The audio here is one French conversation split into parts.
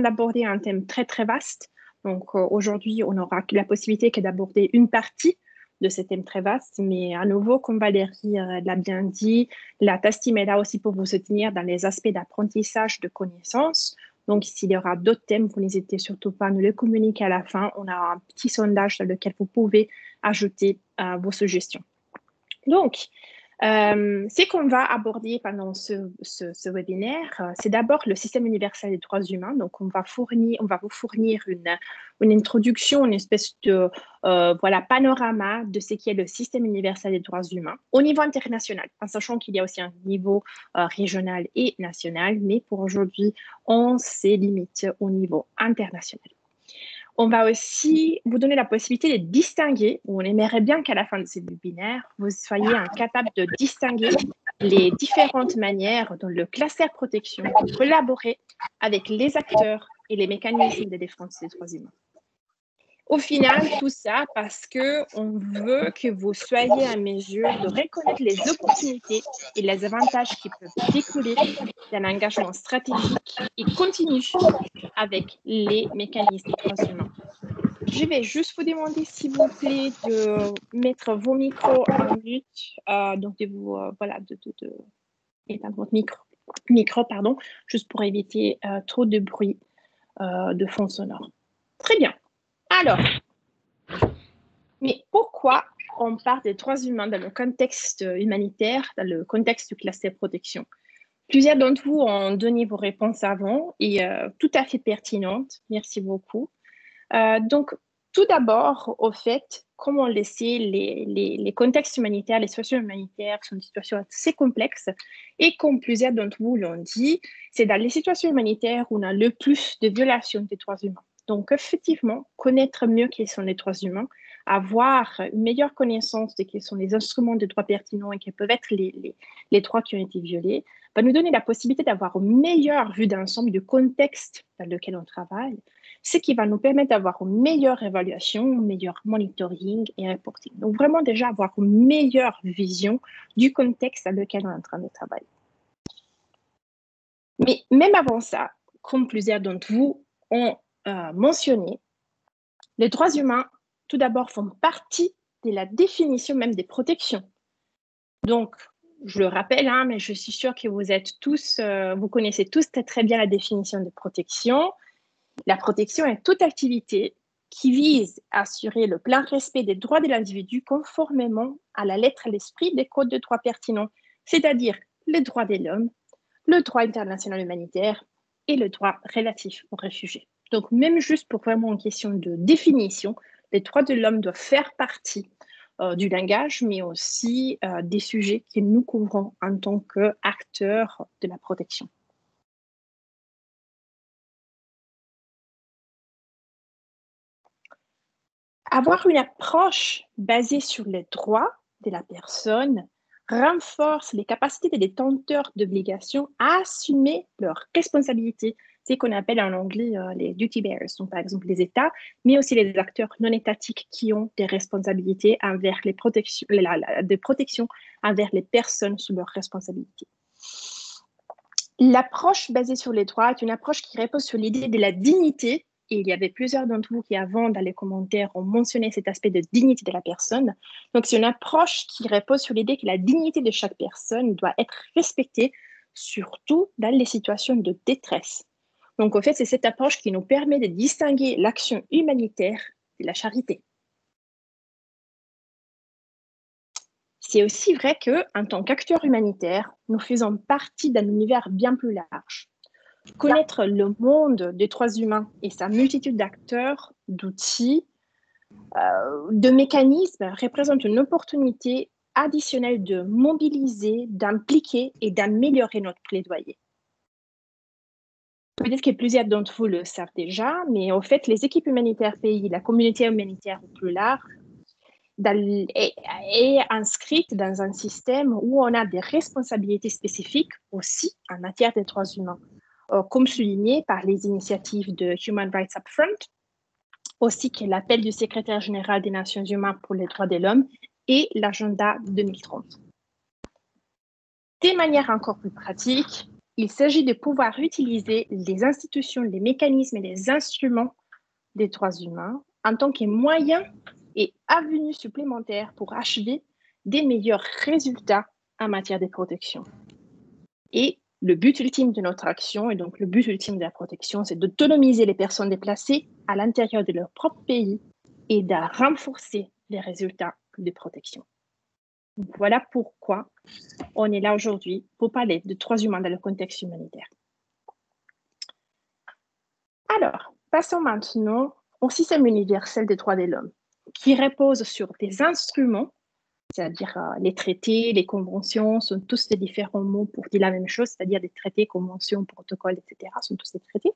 d'aborder un thème très très vaste. Donc aujourd'hui, on n'aura que la possibilité que d'aborder une partie de ce thème très vaste, mais à nouveau, comme Valérie l'a bien dit, la TASTIM est là aussi pour vous soutenir dans les aspects d'apprentissage de connaissances. Donc, s'il y aura d'autres thèmes, vous n'hésitez surtout pas à nous les communiquer à la fin. On a un petit sondage dans lequel vous pouvez ajouter vos suggestions. Donc, euh, ce qu'on va aborder pendant ce, webinaire, euh, c'est d'abord le système universel des droits humains. Donc, on va, fournir, on va vous fournir une, une introduction, une espèce de euh, voilà, panorama de ce qui est le système universel des droits humains au niveau international, en sachant qu'il y a aussi un niveau régional et national, mais pour aujourd'hui, on s'est limité au niveau international. On va aussi vous donner la possibilité de distinguer, ou on aimerait bien qu'à la fin de ce webinaire, vous soyez incapable de distinguer les différentes manières dont le cluster protection peut collaborer avec les acteurs et les mécanismes de défense des droits humains. Au final, tout ça parce que on veut que vous soyez en mesure de reconnaître les opportunités et les avantages qui peuvent découler d'un engagement stratégique et continu avec les mécanismes des droits humains. Je vais juste vous demander, s'il vous plaît, de mettre vos micros en mute, euh, donc de vous, euh, voilà, de, de, éteindre votre micro, micro, pardon, juste pour éviter euh, trop de bruit de fond sonore. Très bien. Alors, mais pourquoi on parle des droits humains dans le contexte humanitaire, dans le contexte cluster protection? Plusieurs d'entre vous ont donné vos réponses avant et euh, tout à fait pertinentes. Merci beaucoup. Euh, donc, tout d'abord, au fait, comme on le sait, les, les, contextes humanitaires, les situations humanitaires sont des situations assez complexes. Et comme plusieurs d'entre vous l'ont dit, c'est dans les situations humanitaires où on a le plus de violations des droits humains. Donc, effectivement, connaître mieux quels sont les droits humains, avoir une meilleure connaissance de quels sont les instruments de droits pertinents et quels peuvent être les, les, droits qui ont été violés, va nous donner la possibilité d'avoir une meilleure vue d'ensemble du contexte dans lequel on travaille, ce qui va nous permettre d'avoir une meilleure évaluation, un meilleur monitoring et reporting. Donc, vraiment déjà avoir une meilleure vision du contexte dans lequel on est en train de travailler. Mais même avant ça, comme plusieurs d'entre vous ont euh, mentionné, les droits humains, tout d'abord, font partie de la définition même des protections. Donc, je le rappelle, hein, mais je suis sûre que vous êtes tous, euh, vous connaissez tous très, très bien la définition de protection. La protection est toute activité qui vise à assurer le plein respect des droits de l'individu conformément à la lettre et l'esprit des codes de droit pertinents, c'est-à-dire les droits de l'homme, le droit international humanitaire et le droit relatif aux réfugiés. Donc, même juste pour vraiment une question de définition, les droits de l'homme doivent faire partie euh, du langage, mais aussi euh, des sujets que nous couvrons en tant qu'acteurs de la protection. Avoir une approche basée sur les droits de la personne renforce les capacités des détenteurs d'obligations à assumer leurs responsabilités c'est qu'on appelle en anglais euh, les duty bearers, donc par exemple les États, mais aussi les acteurs non étatiques qui ont des responsabilités envers les protections, de protection envers les personnes sous leur responsabilité. L'approche basée sur les droits est une approche qui repose sur l'idée de la dignité. Et il y avait plusieurs d'entre vous qui, avant, dans les commentaires, ont mentionné cet aspect de dignité de la personne. Donc, c'est une approche qui repose sur l'idée que la dignité de chaque personne doit être respectée, surtout dans les situations de détresse. Donc, en fait, c'est cette approche qui nous permet de distinguer l'action humanitaire de la charité. C'est aussi vrai que, en tant qu'acteurs humanitaires, nous faisons partie d'un univers bien plus large. Connaître le monde des droits humains et sa multitude d'acteurs, d'outils, euh, de mécanismes représente une opportunité additionnelle de mobiliser, d'impliquer et d'améliorer notre plaidoyer. Peut-être que plusieurs d'entre vous le savent déjà, mais en fait, les équipes humanitaires pays, la communauté humanitaire au plus large, est, inscrite dans un système où on a des responsabilités spécifiques aussi en matière des droits humains, euh, comme souligné par les initiatives de Human Rights Upfront, aussi que l'appel du secrétaire général des Nations Unies pour les droits de l'homme et l'agenda 2030. De manière encore plus pratique, il s'agit de pouvoir utiliser les institutions, les mécanismes et les instruments des droits humains en tant que moyen et avenue supplémentaire pour achever des meilleurs résultats en matière de protection. Et le but ultime de notre action, et donc le but ultime de la protection, c'est d'autonomiser les personnes déplacées à l'intérieur de leur propre pays et de renforcer les résultats de protection. Voilà pourquoi on est là aujourd'hui pour parler de droits humains dans le contexte humanitaire. Alors, passons maintenant au système universel des droits de l'homme, qui repose sur des instruments, c'est-à-dire euh, les traités, les conventions, sont tous des différents mots pour dire la même chose, c'est-à-dire des traités, conventions, protocoles, etc., sont tous des traités.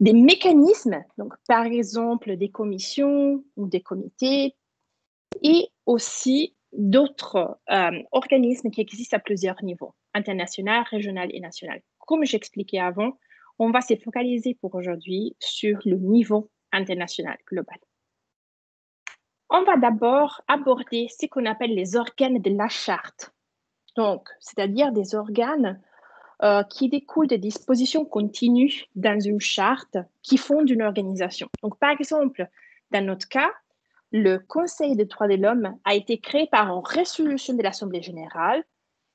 Des mécanismes, donc par exemple des commissions ou des comités, et aussi d'autres euh, organismes qui existent à plusieurs niveaux, international, régional et national. Comme j'expliquais avant, on va se focaliser pour aujourd'hui sur le niveau international global. On va d'abord aborder ce qu'on appelle les organes de la charte, donc c'est-à-dire des organes euh, qui découlent des dispositions continues dans une charte qui fondent une organisation. Donc par exemple, dans notre cas, le Conseil des droits de l'homme a été créé par une résolution de l'Assemblée générale,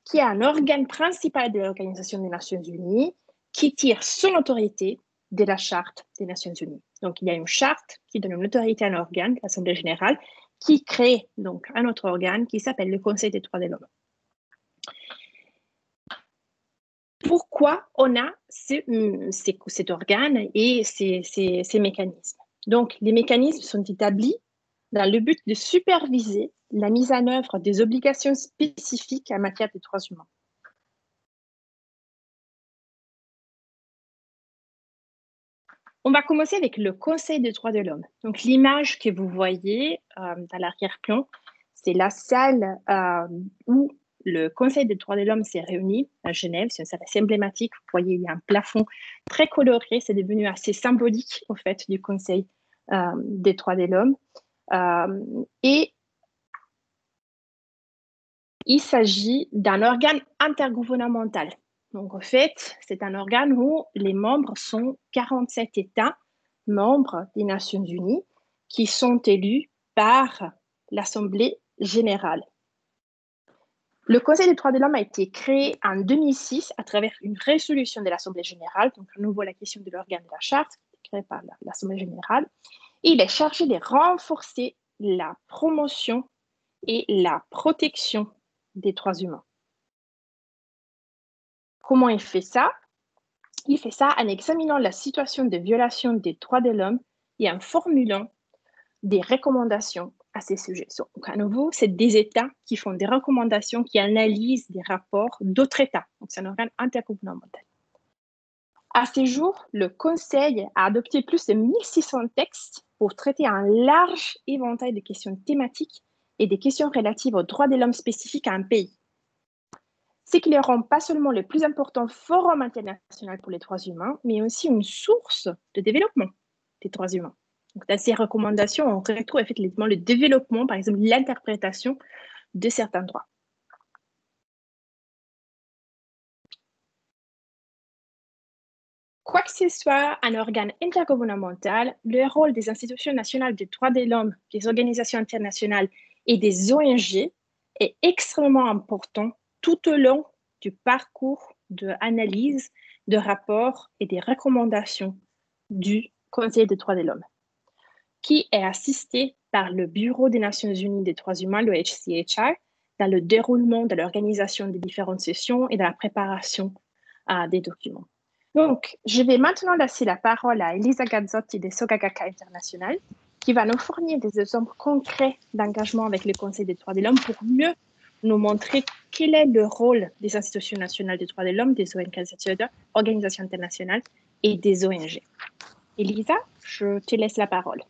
qui est un organe principal de l'Organisation des Nations Unies, qui tire son autorité de la Charte des Nations Unies. Donc, il y a une charte qui donne une autorité à un organe, l'Assemblée générale, qui crée donc un autre organe qui s'appelle le Conseil des droits de l'homme. Pourquoi on a cet organe et ces mécanismes? Donc, les mécanismes sont établis dans le but de superviser la mise en œuvre des obligations spécifiques en matière des droits humains. On va commencer avec le Conseil des droits de l'homme. Donc l'image que vous voyez euh, dans l'arrière-plan, c'est la salle euh, où le Conseil des droits de l'homme s'est réuni à Genève. C'est une salle assez emblématique. Vous voyez, il y a un plafond très coloré. C'est devenu assez symbolique, au fait, du Conseil euh, des droits de l'homme. Euh, et il s'agit d'un organe intergouvernemental. Donc, en fait, c'est un organe où les membres sont 47 États membres des Nations Unies qui sont élus par l'Assemblée générale. Le Conseil des droits de l'homme a été créé en 2006 à travers une résolution de l'Assemblée générale, donc à nouveau la question de l'organe de la charte, créé par l'Assemblée générale, il est chargé de renforcer la promotion et la protection des droits humains. Comment il fait ça? Il fait ça en examinant la situation de violation des droits de l'homme et en formulant des recommandations à ces sujets. Donc, à nouveau, c'est des États qui font des recommandations, qui analysent des rapports d'autres États. Donc, c'est un organe intergouvernemental. À ce jour, le Conseil a adopté plus de 1600 textes pour traiter un large éventail de questions thématiques et des questions relatives aux droits de l'homme spécifiques à un pays. Ce qui les rend pas seulement le plus important forum international pour les droits humains, mais aussi une source de développement des droits humains. Dans ces recommandations, on retrouve effectivement le développement, par exemple l'interprétation de certains droits. Quoi que ce soit un organe intergouvernemental, le rôle des institutions nationales des droits de l'homme, des organisations internationales et des ONG est extrêmement important tout au long du parcours d'analyse, de, de rapports et des recommandations du Conseil des droits de l'homme, qui est assisté par le Bureau des Nations Unies des droits humains, le HCHR, dans le déroulement de l'organisation des différentes sessions et dans la préparation des documents. Donc, je vais maintenant laisser la parole à Elisa Gazzotti de Sogagaka International, qui va nous fournir des exemples concrets d'engagement avec le Conseil des droits de l'homme pour mieux nous montrer quel est le rôle des institutions nationales des droits de l'homme, des organisations internationales et des ONG. Elisa, je te laisse la parole.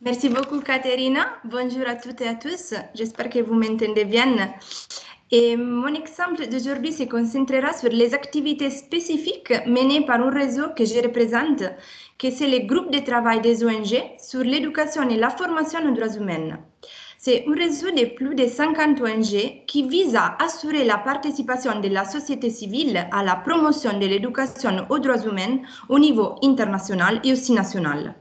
Merci beaucoup, Caterina. Bonjour à toutes et à tous. J'espère que vous m'entendez bien. Mon exemple d'aujourd'hui se concentrera sur les activités spécifiques menées par un réseau que je représente, que c'est le groupe de travail des ONG sur l'éducation et la formation aux droits humains. C'est un réseau de plus de 50 ONG qui vise à assurer la participation de la société civile à la promotion de l'éducation aux droits humains au niveau international et aussi national.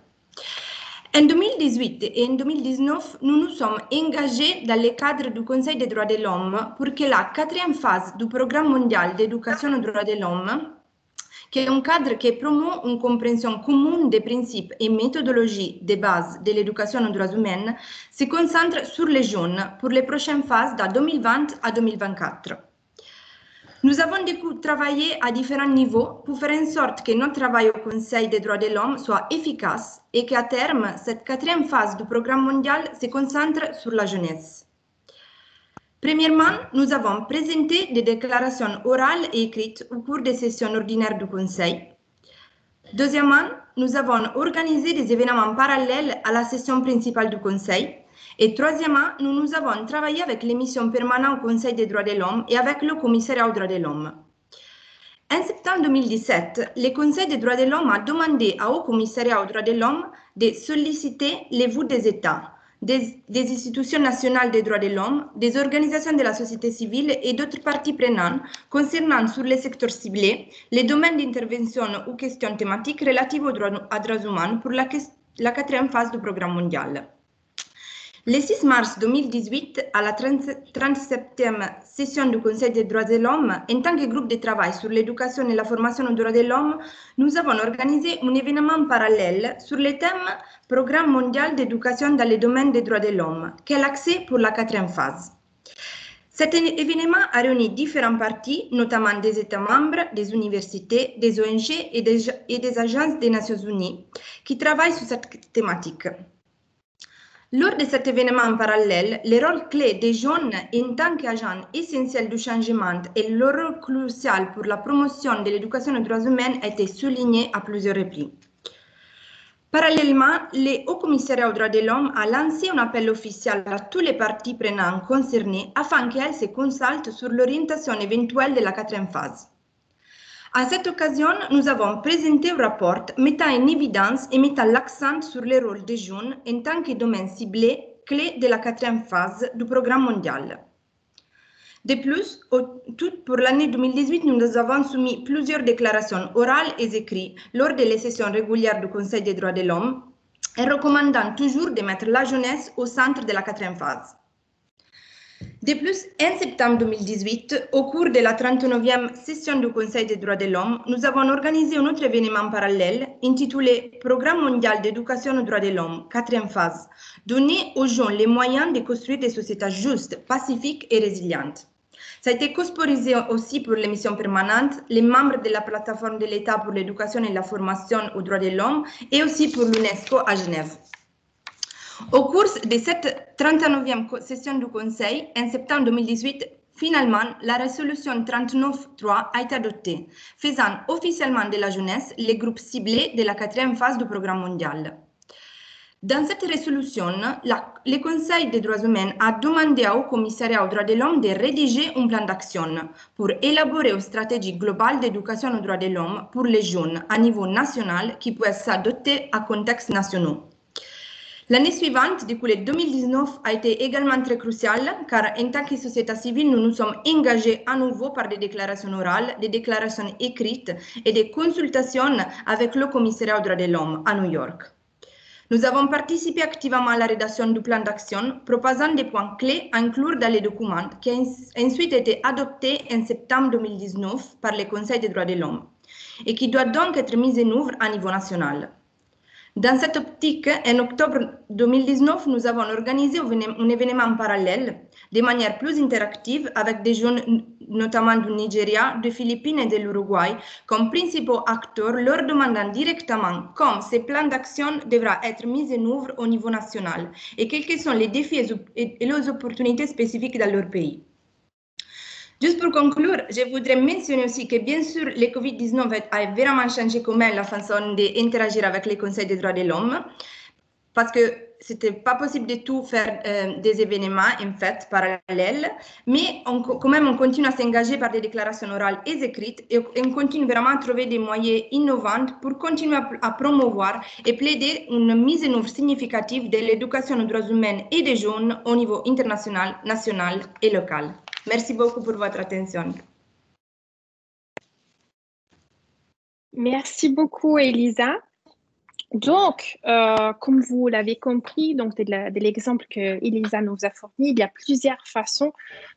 En 2018 et en 2019, nous nous sommes engagés dans le cadre du Conseil des droits de l'homme pour que la quatrième phase du Programme mondial d'éducation aux droits de l'homme, qui est un cadre qui promeut une compréhension commune des principes et méthodologies de base de l'éducation aux droits humains, se concentre sur les jeunes pour les prochaines phases de 2020 à 2024. Nous avons travaillé à différents niveaux pour faire en sorte que notre travail au Conseil des droits de l'homme soit efficace et qu'à terme, cette quatrième phase du programme mondial se concentre sur la jeunesse. Premièrement, nous avons présenté des déclarations orales et écrites au cours des sessions ordinaires du Conseil. Deuxièmement, nous avons organisé des événements parallèles à la session principale du Conseil et troisièmement, nous, nous avons travaillé avec les missions permanentes au Conseil des droits de l'homme et avec le commissariat aux droits de l'homme. En septembre 2017, le Conseil des droits de l'homme a demandé au commissariat aux droits de l'homme de solliciter les voûtes des États, des, institutions nationales des droits de l'homme, des organisations de la société civile et d'autres parties prenantes concernant sur les secteurs ciblés les domaines d'intervention ou questions thématiques relatives aux droits, humains pour la quatrième phase du programme mondial. Le 6 mars 2018, à la 37e session du Conseil des droits de l'homme, en tant que groupe de travail sur l'éducation et la formation aux droits de l'homme, nous avons organisé un événement parallèle sur le thème Programme mondial d'éducation dans les domaines des droits de l'homme, quel accès pour la quatrième phase. Cet événement a réuni différentes parties, notamment des États membres, des universités, des ONG et des, et des agences des Nations Unies qui travaillent sur cette thématique. Lors de cet événement parallèle, le rôle clé des jeunes en tant qu'agents essentiels du changement et leur rôle crucial pour la promotion de l'éducation aux droits humains a été souligné à plusieurs reprises. Parallèlement, le Haut Commissariat aux droits de l'homme a lancé un appel officiel à tous les parties prenantes concernées afin qu'elles se consultent sur l'orientation éventuelle de la quatrième phase. À cette occasion, nous avons présenté un rapport mettant en évidence et mettant l'accent sur le rôle des jeunes en tant que domaine ciblé clé de la quatrième phase du programme mondial. De plus, pour l'année 2018, nous avons soumis plusieurs déclarations orales et écrites lors des sessions régulières du Conseil des droits de l'homme et recommandant toujours de mettre la jeunesse au centre de la quatrième phase. De plus, en septembre 2018, au cours de la 39e session du Conseil des droits de l'homme, nous avons organisé un autre événement parallèle intitulé Programme mondial d'éducation aux droits de l'homme, quatrième phase, donner aux gens les moyens de construire des sociétés justes, pacifiques et résilientes. Ça a été cosporisé aussi pour l'émission permanente, les membres de la plateforme de l'État pour l'éducation et la formation aux droits de l'homme et aussi pour l'UNESCO à Genève. Au cours de cette 39e session du Conseil, en septembre 2018, finalement, la résolution 39.3 a été adoptée, faisant officiellement de la jeunesse les groupes ciblés de la quatrième phase du programme mondial. Dans cette résolution, le Conseil des droits humains a demandé au Commissariat aux droits de l'homme de rédiger un plan d'action pour élaborer une stratégie globale d'éducation aux droits de l'homme pour les jeunes à niveau national qui puisse s'adopter à contexte national. L'année suivante, du coup, le 2019, a été également très cruciale car en tant que société civile, nous nous sommes engagés à nouveau par des déclarations orales, des déclarations écrites et des consultations avec le commissariat aux droits de l'homme à New York. Nous avons participé activement à la rédaction du plan d'action, proposant des points clés à inclure dans les documents qui ont ensuite été adoptés en septembre 2019 par le Conseil des droits de l'homme et qui doit donc être mis en œuvre à niveau national. Dans cette optique, en octobre 2019, nous avons organisé un événement parallèle de manière plus interactive avec des jeunes, notamment du Nigeria, des Philippines et de l'Uruguay, comme principaux acteurs, leur demandant directement comment ces plans d'action devraient être mis en œuvre au niveau national et quels sont les défis et les opportunités spécifiques dans leur pays. Juste pour conclure, je voudrais mentionner aussi que bien sûr, le Covid-19 a vraiment changé même la façon d'interagir avec les conseils des droits de l'homme, parce que c'était pas possible de tout faire euh, des événements en fait parallèles, mais on, quand même on continue à s'engager par des déclarations orales et écrites et on continue vraiment à trouver des moyens innovants pour continuer à, promouvoir et plaider une mise en œuvre significative de l'éducation aux droits humains et des jeunes au niveau international, national et local. Merci beaucoup pour votre attention. Merci beaucoup, Elisa. Donc, euh, comme vous l'avez compris, donc de l'exemple que Elisa nous a fourni, il y a plusieurs façons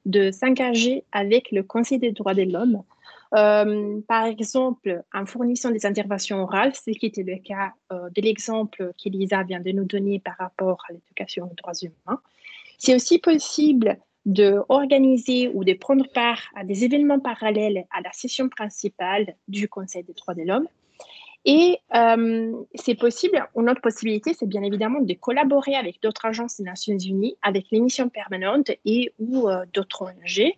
de s'engager avec le Conseil des droits de l'homme. Euh, par exemple, en fournissant des interventions orales, ce qui était le cas euh, de l'exemple qu'Elisa vient de nous donner par rapport à l'éducation aux droits humains. C'est aussi possible d'organiser ou de prendre part à des événements parallèles à la session principale du Conseil des droits de l'homme. Et euh, c'est possible, une autre possibilité, c'est bien évidemment de collaborer avec d'autres agences des Nations Unies, avec l'émission permanente et ou euh, d'autres ONG.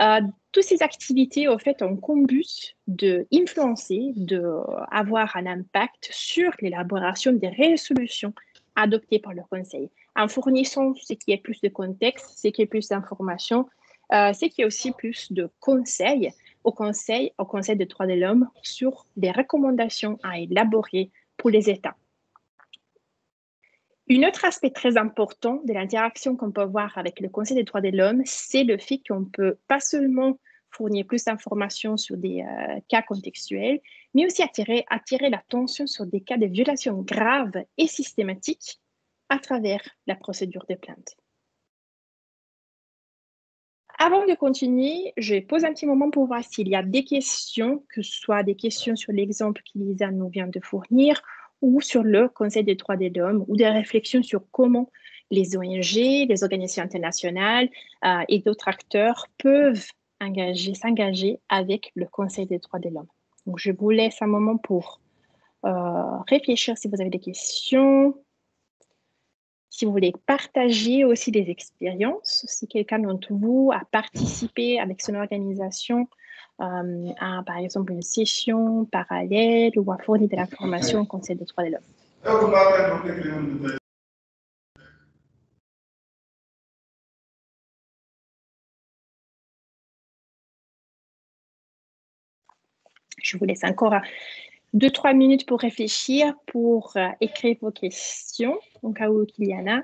Euh, toutes ces activités, au fait, ont comme but d'influencer, d'avoir un impact sur l'élaboration des résolutions adoptées par le Conseil, en fournissant ce qui est plus de contexte, ce qui est plus d'informations, ce qui est aussi plus de conseils au Conseil, au Conseil des droits de l'homme sur des recommandations à élaborer pour les États. Un autre aspect très important de l'interaction qu'on peut avoir avec le Conseil des droits de l'homme, c'est le fait qu'on peut pas seulement fournir plus d'informations sur des euh, cas contextuels, mais aussi attirer, attirer l'attention sur des cas de violations graves et systématiques à travers la procédure de plainte. Avant de continuer, je pose un petit moment pour voir s'il y a des questions, que ce soit des questions sur l'exemple qu'Elisa nous vient de fournir ou sur le Conseil des droits de l'homme ou des réflexions sur comment les ONG, les organisations internationales euh, et d'autres acteurs peuvent s'engager avec le Conseil des droits de l'homme. Donc, je vous laisse un moment pour euh, réfléchir si vous avez des questions si vous voulez partager aussi des expériences, si quelqu'un d'entre vous a participé avec son organisation euh, à, par exemple, une session parallèle ou a fourni de l'information au Conseil des droits de l'homme. Je vous laisse encore deux, trois minutes pour réfléchir, pour euh, écrire vos questions, au cas où il y en a.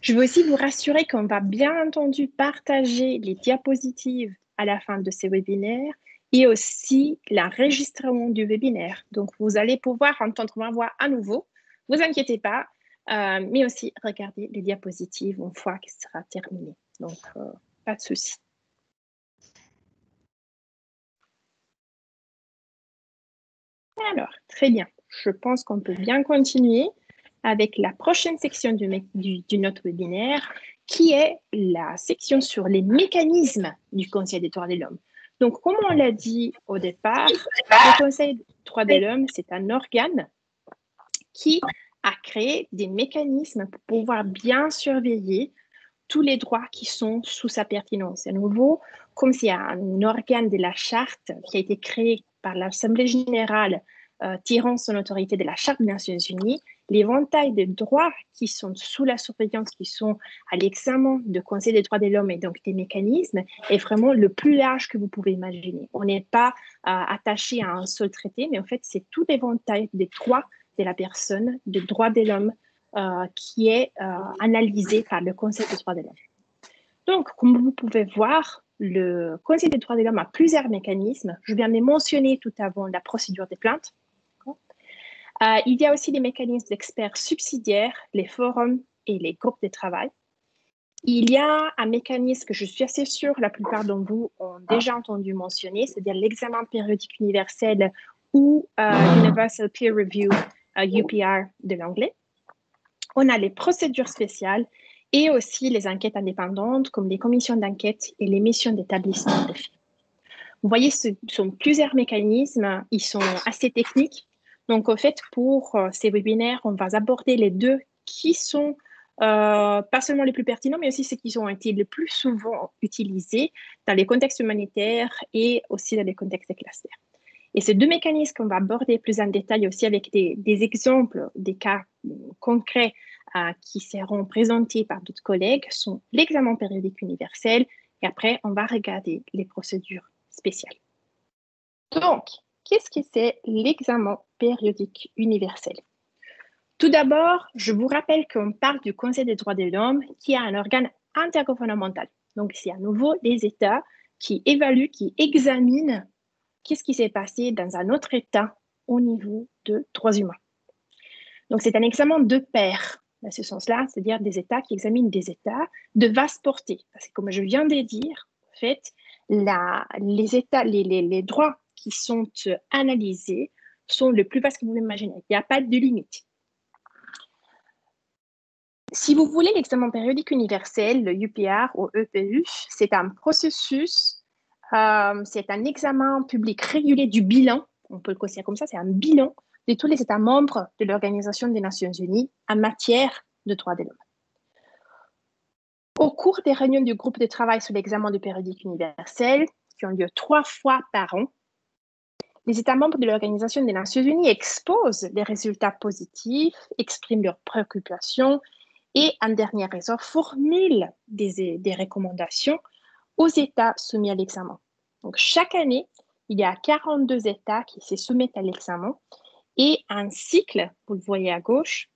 Je veux aussi vous rassurer qu'on va bien entendu partager les diapositives à la fin de ces webinaires et aussi l'enregistrement du webinaire. Donc, vous allez pouvoir entendre ma voix à nouveau. Vous inquiétez pas, euh, mais aussi regarder les diapositives une fois qu'il sera terminé. Donc, euh, pas de souci. Alors, très bien. Je pense qu'on peut bien continuer avec la prochaine section du, du, notre webinaire, qui est la section sur les mécanismes du Conseil des droits de l'homme. Donc, comme on l'a dit au départ, le Conseil des droits de l'homme, c'est un organe qui à créer des mécanismes pour pouvoir bien surveiller tous les droits qui sont sous sa pertinence. À nouveau, comme c'est un organe de la charte qui a été créé par l'Assemblée générale euh, tirant son autorité de la Charte des Nations Unies, l'éventail de droits qui sont sous la surveillance, qui sont à l'examen du Conseil des droits de l'homme et donc des mécanismes, est vraiment le plus large que vous pouvez imaginer. On n'est pas euh, attaché à un seul traité, mais en fait, c'est tout l'éventail des droits de la personne, des droits de l'homme, euh, qui est euh, analysé par le Conseil des droits de l'homme. Donc, comme vous pouvez voir, le Conseil des droits de l'homme a plusieurs mécanismes. Je viens de mentionner tout avant la procédure des plaintes. Euh, il y a aussi des mécanismes d'experts subsidiaires, les forums et les groupes de travail. Il y a un mécanisme que je suis assez sûre la plupart d'entre vous ont déjà entendu mentionner, c'est-à-dire l'examen périodique universel ou Universal Peer Review UPR de l'anglais. On a les procédures spéciales et aussi les enquêtes indépendantes comme les commissions d'enquête et les missions d'établissement de faits. Vous voyez, ce sont plusieurs mécanismes, ils sont assez techniques. Donc, au fait, pour euh, ces webinaires, on va aborder les deux qui sont euh, pas seulement les plus pertinents, mais aussi ceux qui ont été le plus souvent utilisés dans les contextes humanitaires et aussi dans les contextes clusters. Et ces deux mécanismes qu'on va aborder plus en détail aussi avec des, exemples, des cas concrets euh, qui seront présentés par d'autres collègues sont l'examen périodique universel et après on va regarder les procédures spéciales. Donc, qu'est-ce que c'est l'examen périodique universel? Tout d'abord, je vous rappelle qu'on parle du Conseil des droits de l'homme qui a un organe intergouvernemental. Donc, c'est à nouveau les États qui évaluent, qui examinent qu'est-ce qui s'est passé dans un autre État au niveau de droits humains? Donc, c'est un examen de pair, dans ce sens-là, c'est-à-dire des États qui examinent des États de vaste portée. Parce que, comme je viens de dire, en fait, les, États, les, droits qui sont analysés sont le plus vaste que vous pouvez imaginer. Il n'y a pas de limite. Si vous voulez l'examen périodique universel, le UPR ou EPU, c'est un processus euh, c'est un examen public régulier du bilan, on peut le considérer comme ça, c'est un bilan de tous les États membres de l'Organisation des Nations Unies en matière de droits de l'homme. Au cours des réunions du groupe de travail sur l'examen du périodique universel, qui ont lieu trois fois par an, les États membres de l'Organisation des Nations Unies exposent les résultats positifs, expriment leurs préoccupations et, en dernier ressort, formulent des recommandations aux États soumis à l'examen. Donc, chaque année, il y a 42 États qui se soumettent à l'examen et un cycle, vous le voyez à gauche,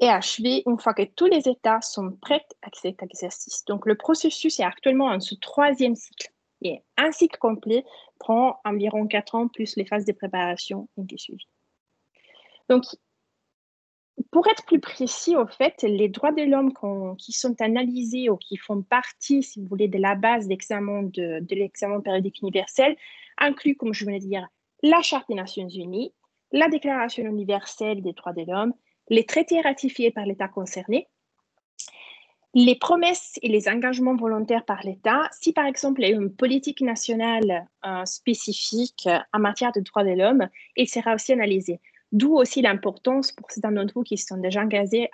est achevé une fois que tous les États sont prêts à cet exercice. Donc, le processus est actuellement en ce troisième cycle. Et un cycle complet prend environ 4 ans plus les phases de préparation qui suivent. Donc, pour être plus précis, au fait, les droits de l'homme qui sont analysés ou qui font partie, si vous voulez, de la base de, de l'examen périodique universel incluent, comme je venais de dire, la Charte des Nations Unies, la Déclaration universelle des droits de l'homme, les traités ratifiés par l'État concerné, les promesses et les engagements volontaires par l'État, si par exemple il y a une politique nationale euh, spécifique en matière de droits de l'homme, il sera aussi analysé. D'où aussi l'importance pour certains d'entre vous qui sont déjà engagés,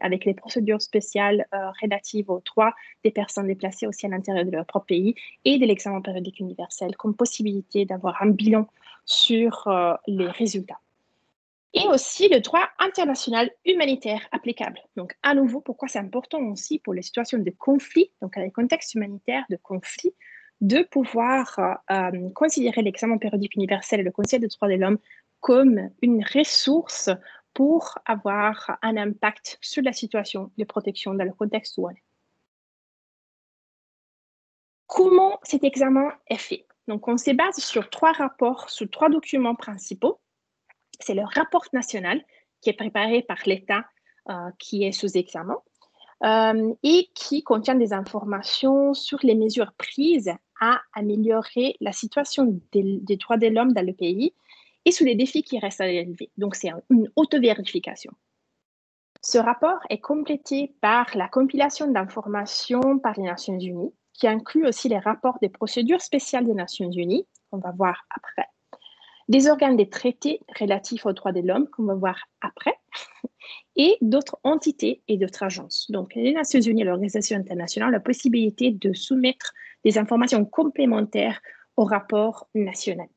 avec les procédures spéciales euh, relatives aux droits des personnes déplacées aussi à l'intérieur de leur propre pays et de l'examen périodique universel comme possibilité d'avoir un bilan sur euh, les résultats. Et aussi le droit international humanitaire applicable. Donc, à nouveau, pourquoi c'est important aussi pour les situations de conflit, donc les contextes humanitaires de conflit, de pouvoir euh, considérer l'examen périodique universel et le Conseil des droits de l'homme comme une ressource pour avoir un impact sur la situation de protection dans le contexte où on est. Comment cet examen est fait? Donc, on se base sur trois rapports, sur trois documents principaux. C'est le rapport national qui est préparé par l'État euh, qui est sous examen euh, et qui contient des informations sur les mesures prises à améliorer la situation des, des droits de l'homme dans le pays et sur les défis qui restent à relever. Donc, c'est une auto-vérification. Ce rapport est complété par la compilation d'informations par les Nations Unies, qui inclut aussi les rapports des procédures spéciales des Nations Unies, qu'on va voir après, des organes des traités relatifs aux droits de l'homme, qu'on va voir après, et d'autres entités et d'autres agences. Donc, les Nations Unies et l'Organisation internationale ont la possibilité de soumettre des informations complémentaires au rapport national.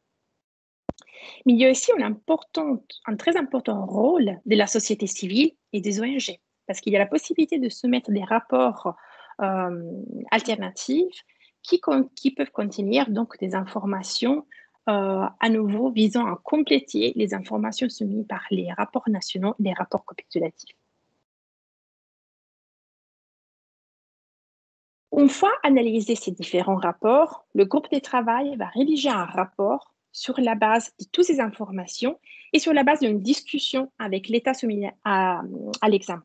Mais il y a aussi un, très important rôle de la société civile et des ONG, parce qu'il y a la possibilité de soumettre des rapports euh, alternatifs qui, peuvent contenir donc des informations euh, à nouveau visant à compléter les informations soumises par les rapports nationaux, les rapports capitulatifs. Une fois analysé ces différents rapports, le groupe de travail va rédiger un rapport sur la base de toutes ces informations et sur la base d'une discussion avec l'État soumis à, l'examen.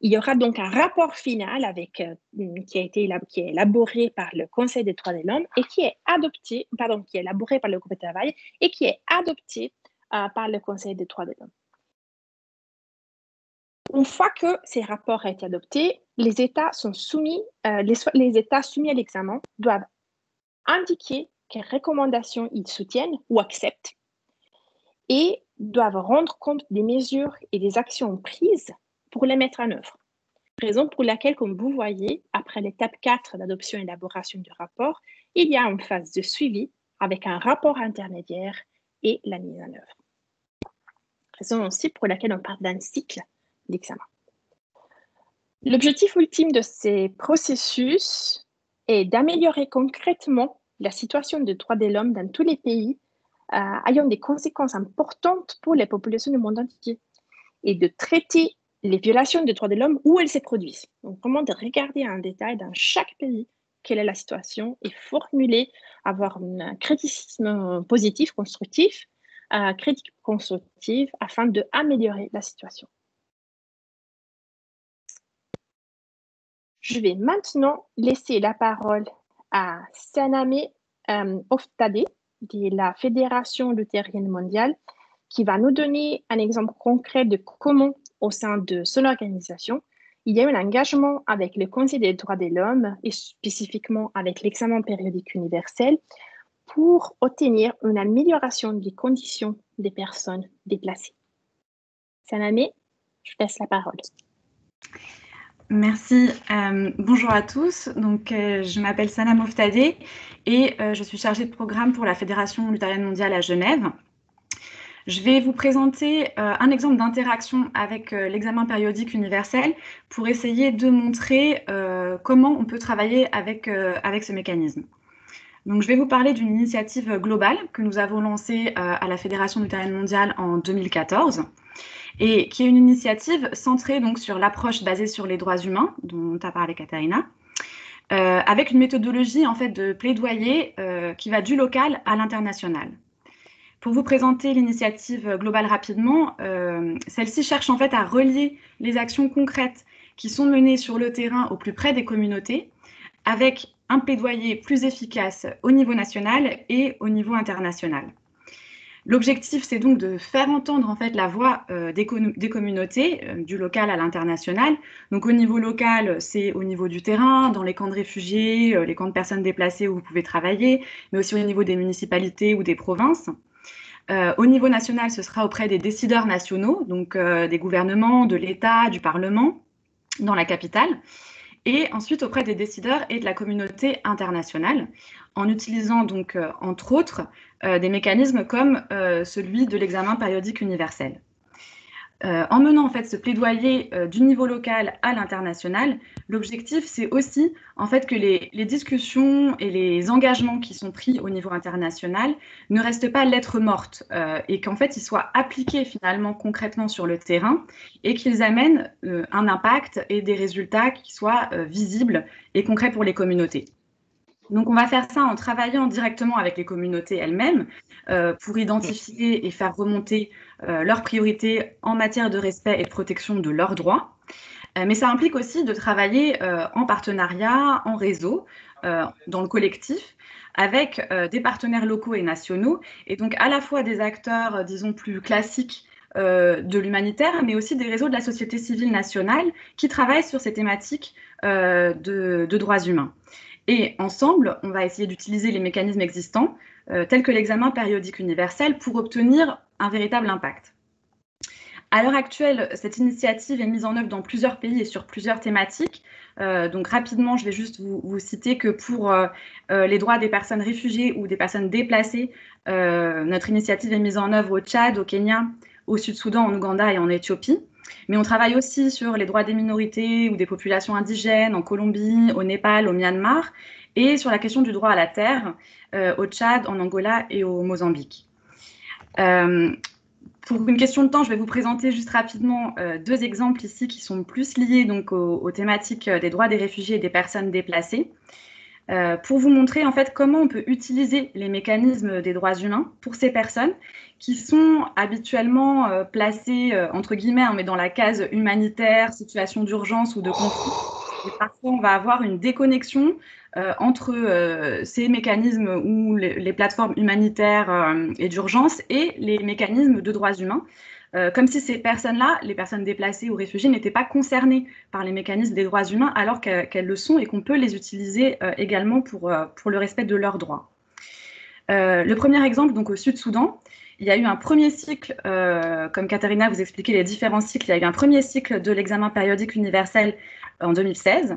Il y aura donc un rapport final euh, qui a été qui est élaboré par le Conseil des droits de l'homme et qui est adopté, pardon, qui est élaboré par le groupe de travail et qui est adopté euh, par le Conseil des droits de l'homme. Une fois que ces rapports ont été adoptés, les États sont soumis, euh, les, les États soumis à l'examen doivent indiquer quelles recommandations ils soutiennent ou acceptent et doivent rendre compte des mesures et des actions prises pour les mettre en œuvre. Raison pour laquelle, comme vous voyez, après l'étape 4 d'adoption et élaboration du rapport, il y a une phase de suivi avec un rapport intermédiaire et la mise en œuvre. Raison aussi pour laquelle on parle d'un cycle d'examen. L'objectif ultime de ces processus est d'améliorer concrètement la situation des droits de l'homme dans tous les pays euh, ayant des conséquences importantes pour les populations du monde entier et de traiter les violations des droits de l'homme où elles se produisent. Donc, vraiment de regarder en détail dans chaque pays quelle est la situation et formuler, avoir un criticisme positif, constructif, euh, critique constructive afin d'améliorer la situation. Je vais maintenant laisser la parole à Saname euh, Oftade de la Fédération luthérienne mondiale qui va nous donner un exemple concret de comment, au sein de son organisation, il y a un engagement avec le Conseil des droits de l'homme et spécifiquement avec l'examen périodique universel pour obtenir une amélioration des conditions des personnes déplacées. Saname, je laisse la parole. Merci. Euh, bonjour à tous. Euh, je m'appelle Sana Moftade et euh, je suis chargée de programme pour la Fédération luthérienne mondiale à Genève. Je vais vous présenter un exemple d'interaction avec l'examen périodique universel pour essayer de montrer comment on peut travailler avec, avec ce mécanisme. Donc, je vais vous parler d'une initiative globale que nous avons lancée à la Fédération luthérienne mondiale en 2014 et qui est une initiative centrée donc sur l'approche basée sur les droits humains, dont a parlé Katharina, euh, avec une méthodologie en fait de plaidoyer euh, qui va du local à l'international. Pour vous présenter l'initiative globale rapidement, euh, celle-ci cherche en fait à relier les actions concrètes qui sont menées sur le terrain au plus près des communautés avec un plaidoyer plus efficace au niveau national et au niveau international. L'objectif, c'est donc de faire entendre en fait la voix euh, des, communautés, euh, du local à l'international. Donc au niveau local, c'est au niveau du terrain, dans les camps de réfugiés, euh, les camps de personnes déplacées où vous pouvez travailler, mais aussi au niveau des municipalités ou des provinces. au niveau national, ce sera auprès des décideurs nationaux, donc des gouvernements, de l'État, du Parlement, dans la capitale et ensuite auprès des décideurs et de la communauté internationale, en utilisant donc, entre autres, des mécanismes comme euh, celui de l'examen périodique universel. Euh, en menant en fait ce plaidoyer du niveau local à l'international, l'objectif c'est aussi en fait que les, discussions et les engagements qui sont pris au niveau international ne restent pas lettres mortes et qu'en fait ils soient appliqués finalement concrètement sur le terrain et qu'ils amènent un impact et des résultats qui soient visibles et concrets pour les communautés. Donc, on va faire ça en travaillant directement avec les communautés elles-mêmes euh, pour identifier et faire remonter euh, leurs priorités en matière de respect et de protection de leurs droits. Euh, mais ça implique aussi de travailler en partenariat, en réseau, dans le collectif, avec des partenaires locaux et nationaux, et donc à la fois des acteurs, disons, plus classiques de l'humanitaire, mais aussi des réseaux de la société civile nationale qui travaillent sur ces thématiques de droits humains. Et ensemble, on va essayer d'utiliser les mécanismes existants, euh, tels que l'examen périodique universel, pour obtenir un véritable impact. À l'heure actuelle, cette initiative est mise en œuvre dans plusieurs pays et sur plusieurs thématiques. Euh, donc rapidement, je vais juste vous, citer que pour euh, les droits des personnes réfugiées ou des personnes déplacées, notre initiative est mise en œuvre au Tchad, au Kenya, au Sud-Soudan, en Ouganda et en Éthiopie. Mais on travaille aussi sur les droits des minorités ou des populations indigènes en Colombie, au Népal, au Myanmar, et sur la question du droit à la terre euh, au Tchad, en Angola et au Mozambique. Euh, pour une question de temps, je vais vous présenter juste rapidement euh, deux exemples ici qui sont plus liés donc aux, thématiques des droits des réfugiés et des personnes déplacées. Pour vous montrer en fait comment on peut utiliser les mécanismes des droits humains pour ces personnes qui sont habituellement euh, placés, euh, entre guillemets, hein, mais dans la case humanitaire, situation d'urgence ou de conflit. Et parfois, on va avoir une déconnexion euh, entre ces mécanismes ou les, plateformes humanitaires et d'urgence et les mécanismes de droits humains. Comme si ces personnes-là, les personnes déplacées ou réfugiées, n'étaient pas concernées par les mécanismes des droits humains alors qu'elles le sont et qu'on peut les utiliser également pour, pour le respect de leurs droits. le premier exemple, donc au Sud-Soudan, il y a eu un premier cycle, comme Katharina vous expliquait les différents cycles, il y a eu un premier cycle de l'examen périodique universel en 2016.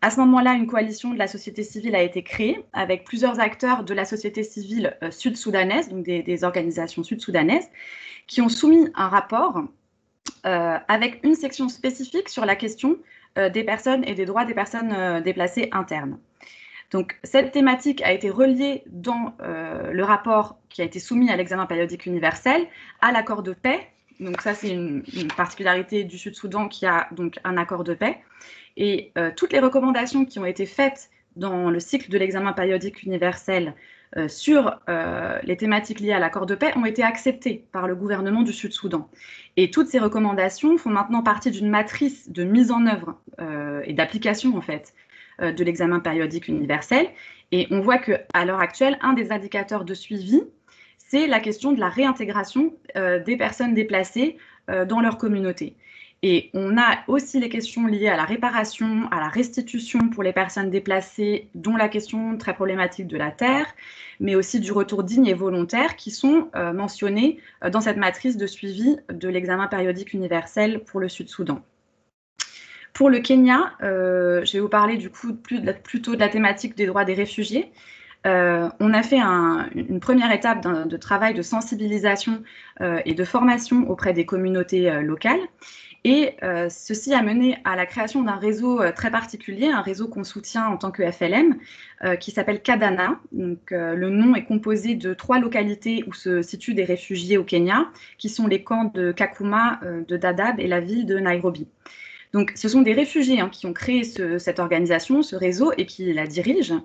À ce moment-là, une coalition de la société civile a été créée avec plusieurs acteurs de la société civile sud-soudanaise, donc des, organisations sud-soudanaises, qui ont soumis un rapport avec une section spécifique sur la question des personnes et des droits des personnes déplacées internes. Donc, cette thématique a été reliée dans euh, le rapport qui a été soumis à l'examen périodique universel à l'accord de paix. Donc, ça, c'est une, particularité du Sud-Soudan qui a donc un accord de paix. Et euh, toutes les recommandations qui ont été faites dans le cycle de l'examen périodique universel euh, sur les thématiques liées à l'accord de paix ont été acceptées par le gouvernement du Sud-Soudan. Et toutes ces recommandations font maintenant partie d'une matrice de mise en œuvre et d'application, en fait, euh, de l'examen périodique universel. Et on voit qu'à l'heure actuelle, un des indicateurs de suivi, c'est la question de la réintégration euh, des personnes déplacées euh, dans leur communauté. Et on a aussi les questions liées à la réparation, à la restitution pour les personnes déplacées, dont la question très problématique de la terre, mais aussi du retour digne et volontaire qui sont mentionnées dans cette matrice de suivi de l'examen périodique universel pour le Sud-Soudan. Pour le Kenya, euh, je vais vous parler du coup plutôt de la thématique des droits des réfugiés. Euh, on a fait une première étape de travail de sensibilisation euh, et de formation auprès des communautés locales. Et ceci a mené à la création d'un réseau très particulier, un réseau qu'on soutient en tant que FLM, qui s'appelle Kadana. Donc, le nom est composé de trois localités où se situent des réfugiés au Kenya, qui sont les camps de Kakuma, de Dadaab et la ville de Nairobi. Donc, ce sont des réfugiés hein, qui ont créé cette organisation, ce réseau, et qui la dirigent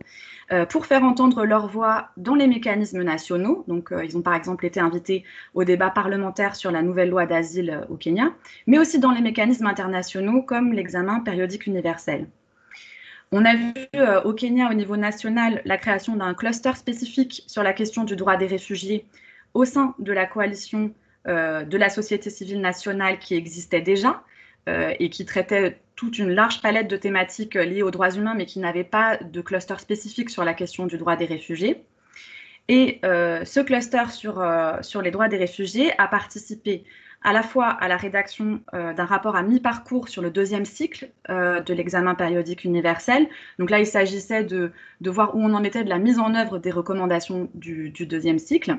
euh, pour faire entendre leur voix dans les mécanismes nationaux. Donc, euh, ils ont par exemple été invités au débat parlementaire sur la nouvelle loi d'asile euh, au Kenya, mais aussi dans les mécanismes internationaux comme l'examen périodique universel. On a vu au Kenya, au niveau national, la création d'un cluster spécifique sur la question du droit des réfugiés au sein de la coalition de la société civile nationale qui existait déjà, et qui traitait toute une large palette de thématiques euh, liées aux droits humains, mais qui n'avait pas de cluster spécifique sur la question du droit des réfugiés. Et euh, ce cluster sur, les droits des réfugiés a participé à la fois à la rédaction d'un rapport à mi-parcours sur le deuxième cycle de l'examen périodique universel. Donc là, il s'agissait de, voir où on en était de la mise en œuvre des recommandations du deuxième cycle.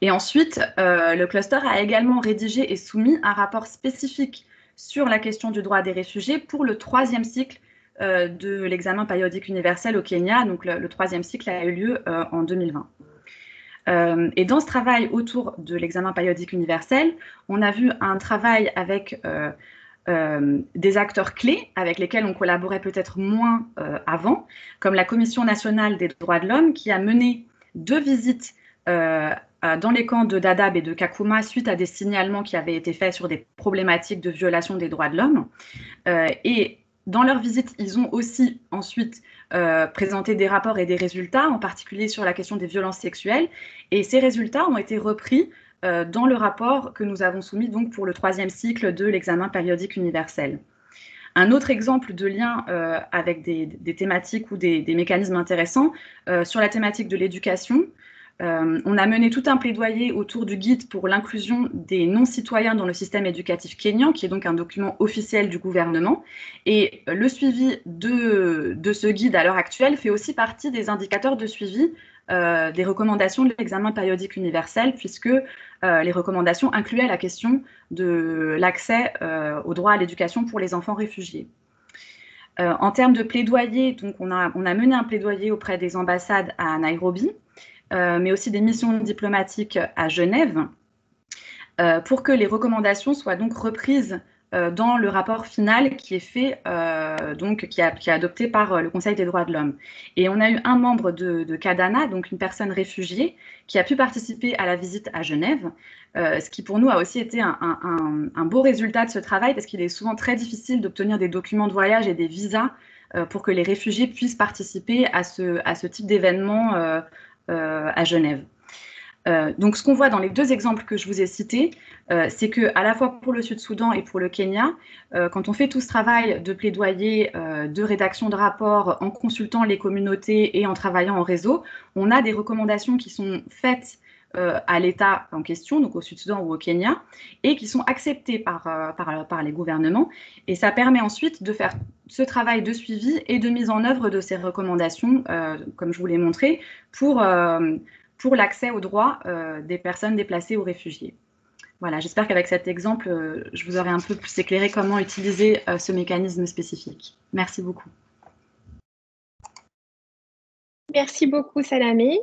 Et ensuite, le cluster a également rédigé et soumis un rapport spécifique sur la question du droit des réfugiés pour le troisième cycle euh, de l'examen périodique universel au Kenya. Donc le, troisième cycle a eu lieu euh, en 2020. Euh, et dans ce travail autour de l'examen périodique universel, on a vu un travail avec des acteurs clés avec lesquels on collaborait peut-être moins avant, comme la Commission nationale des droits de l'homme qui a mené deux visites dans les camps de Dadaab et de Kakuma suite à des signalements qui avaient été faits sur des problématiques de violation des droits de l'homme. Euh, et dans leur visite, ils ont aussi ensuite euh, présenté des rapports et des résultats, en particulier sur la question des violences sexuelles. Et ces résultats ont été repris dans le rapport que nous avons soumis donc pour le troisième cycle de l'examen périodique universel. Un autre exemple de lien avec des, thématiques ou des mécanismes intéressants sur la thématique de l'éducation, euh, on a mené tout un plaidoyer autour du guide pour l'inclusion des non-citoyens dans le système éducatif kényan, qui est donc un document officiel du gouvernement. Et le suivi de, ce guide à l'heure actuelle fait aussi partie des indicateurs de suivi euh, des recommandations de l'examen périodique universel, puisque euh, les recommandations incluaient la question de l'accès au droit à l'éducation pour les enfants réfugiés. en termes de plaidoyer, donc on a, mené un plaidoyer auprès des ambassades à Nairobi, mais aussi des missions diplomatiques à Genève, euh, pour que les recommandations soient donc reprises euh, dans le rapport final qui est fait, donc qui, est adopté par le Conseil des droits de l'homme. Et on a eu un membre de, de, Kadana, donc une personne réfugiée, qui a pu participer à la visite à Genève, ce qui pour nous a aussi été un, beau résultat de ce travail, parce qu'il est souvent très difficile d'obtenir des documents de voyage et des visas pour que les réfugiés puissent participer à ce, à ce type d'événement euh, à Genève. Euh, donc, ce qu'on voit dans les deux exemples que je vous ai cités, euh, c'est que à la fois pour le Sud-Soudan et pour le Kenya, quand on fait tout ce travail de plaidoyer, de rédaction de rapports, en consultant les communautés et en travaillant en réseau, on a des recommandations qui sont faites à l'État en question, donc au Sud-Soudan ou au Kenya, et qui sont acceptés par, par, les gouvernements. Et ça permet ensuite de faire ce travail de suivi et de mise en œuvre de ces recommandations, comme je vous l'ai montré, pour, l'accès aux droits des personnes déplacées ou réfugiées. Voilà, j'espère qu'avec cet exemple, euh, je vous aurai un peu plus éclairé comment utiliser euh, ce mécanisme spécifique. Merci beaucoup. Merci beaucoup, Salamé.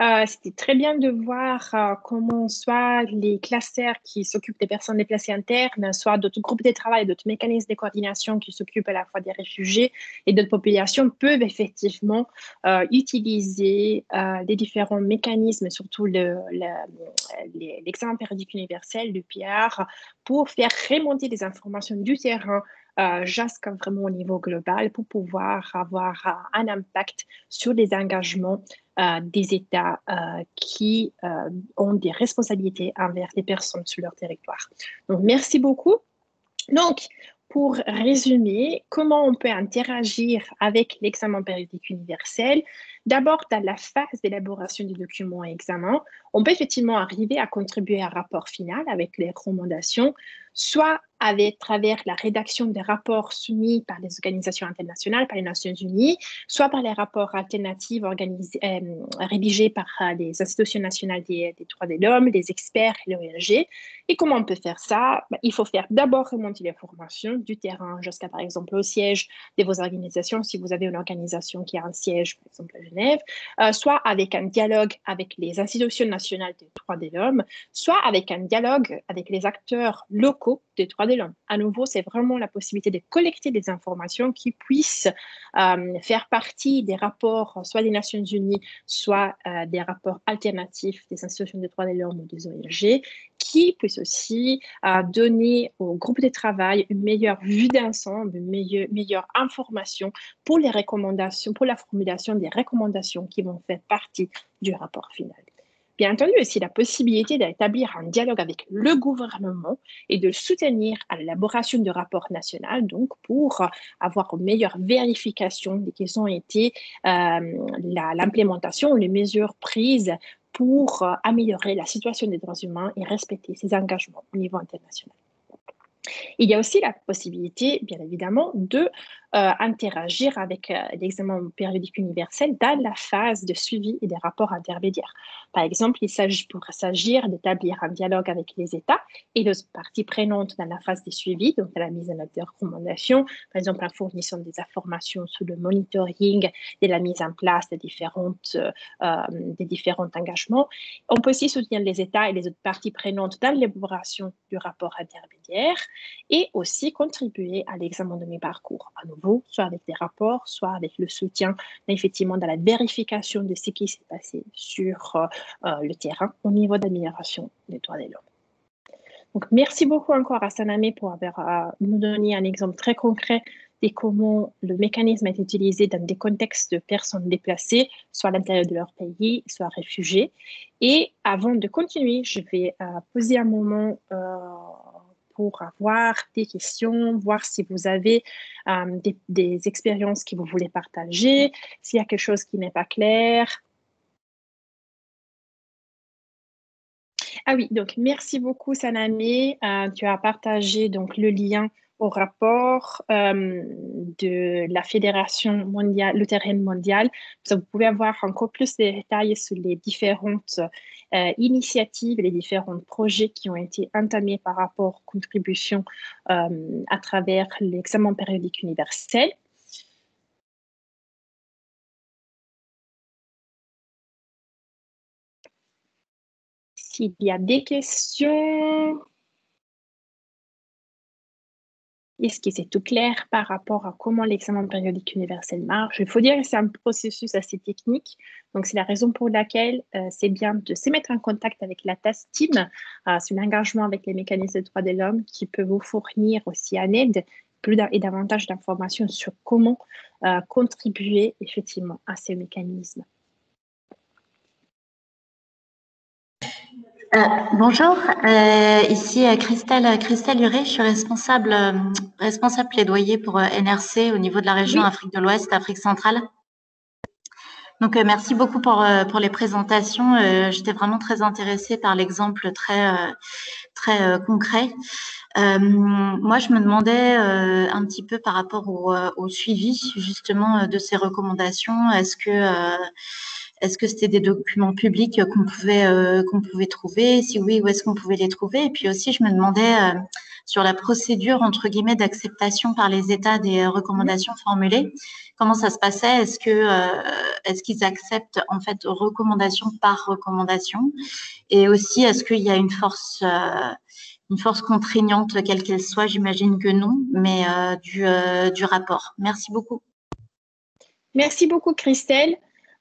Euh, c'était très bien de voir euh, comment soit les clusters qui s'occupent des personnes déplacées internes, soit d'autres groupes de travail, d'autres mécanismes de coordination qui s'occupent à la fois des réfugiés et d'autres populations peuvent effectivement euh, utiliser les différents mécanismes, surtout l'examen périodique universel, le PR, pour faire remonter des informations du terrain euh, vraiment au niveau global pour pouvoir avoir euh, un impact sur les engagements euh, des États qui ont des responsabilités envers les personnes sur leur territoire. Donc, merci beaucoup. Donc, pour résumer, comment on peut interagir avec l'examen périodique universel? D'abord, dans la phase d'élaboration du document examen, on peut effectivement arriver à contribuer à un rapport final avec les recommandations, soit avec travers la rédaction des rapports soumis par les organisations internationales, par les Nations Unies, soit par les rapports alternatifs euh, rédigés par euh, les institutions nationales des, droits de l'homme, les experts et l'ONG. Et comment on peut faire ça? Bah, Il faut faire d'abord remonter l'information du terrain jusqu'à, par exemple, au siège de vos organisations, si vous avez une organisation qui a un siège, par exemple Euh, soit avec un dialogue avec les institutions nationales des droits de l'homme, soit avec un dialogue avec les acteurs locaux des droits de l'homme. À nouveau, c'est vraiment la possibilité de collecter des informations qui puissent euh, faire partie des rapports, soit des Nations Unies, soit euh, des rapports alternatifs des institutions des droits de l'homme ou des ONG, qui puissent aussi euh, donner au groupe de travail une meilleure vue d'ensemble, une meilleure, information pour les recommandations, pour la formulation des recommandations qui vont faire partie du rapport final. Bien entendu, aussi la possibilité d'établir un dialogue avec le gouvernement et de soutenir à l'élaboration de rapports nationaux, donc pour avoir une meilleure vérification de quelles ont été euh, l'implémentation les mesures prises pour euh, améliorer la situation des droits humains et respecter ses engagements au niveau international. Il y a aussi la possibilité, bien évidemment, de euh, interagir avec euh, l'examen périodique universel dans la phase de suivi et des rapports intermédiaires. Par exemple, il s'agit pour s'agir d'établir un dialogue avec les États et les parties prenantes dans la phase de suivi, donc la mise en œuvre des recommandations, par exemple en fournissant des informations sur le monitoring et la mise en place des, différentes, euh, des différents engagements. On peut aussi soutenir les États et les autres parties prenantes dans l'élaboration du rapport intermédiaire et aussi contribuer à l'examen de mes parcours soit avec des rapports, soit avec le soutien, effectivement, dans la vérification de ce qui s'est passé sur euh, euh, le terrain au niveau d'amélioration des droits de l'homme. Donc, merci beaucoup encore à Saname pour avoir euh, nous donné un exemple très concret de comment le mécanisme est utilisé dans des contextes de personnes déplacées, soit à l'intérieur de leur pays, soit réfugiés. Et avant de continuer, je vais poser un moment avoir des questions, voir si vous avez euh, des, expériences que vous voulez partager, s'il y a quelque chose qui n'est pas clair. Ah oui, donc merci beaucoup Saname. Euh, tu as partagé donc le lien au rapport euh, de la Fédération mondiale, luthérienne mondiale. vous pouvez avoir encore plus de détails sur les différentes euh, initiatives les différents projets qui ont été entamés par rapport aux contributions euh, à travers l'examen périodique universel. S'il y a des questions, est-ce que c'est tout clair par rapport à comment l'examen périodique universel marche? Il faut dire que c'est un processus assez technique. Donc, c'est la raison pour laquelle euh, c'est bien de se mettre en contact avec la TAS Team. Euh, c'est un engagement avec les mécanismes de droits de l'homme qui peut vous fournir aussi en aide plus et davantage d'informations sur comment euh, contribuer effectivement à ces mécanismes. Euh, bonjour, euh, ici euh, Christelle, Christelle Huré, je suis responsable, responsable plaidoyer pour NRC au niveau de la région Afrique de l'Ouest, Afrique centrale. Donc, merci beaucoup pour, pour les présentations. J'étais vraiment très intéressée par l'exemple très, très concret. moi, je me demandais un petit peu par rapport au, au suivi justement de ces recommandations. Est-ce que est-ce que c'était des documents publics qu'on pouvait, euh, qu'on pouvait trouver? Si oui, où est-ce qu'on pouvait les trouver? Et puis aussi, je me demandais euh, sur la procédure, entre guillemets, d'acceptation par les États des recommandations formulées. Comment ça se passait? Est-ce que euh, est-ce qu'ils acceptent en fait recommandation par recommandation? Et aussi, est-ce qu'il y a une force une force contraignante, quelle qu'elle soit? J'imagine que non, mais du, du rapport. Merci beaucoup. Merci beaucoup, Christelle.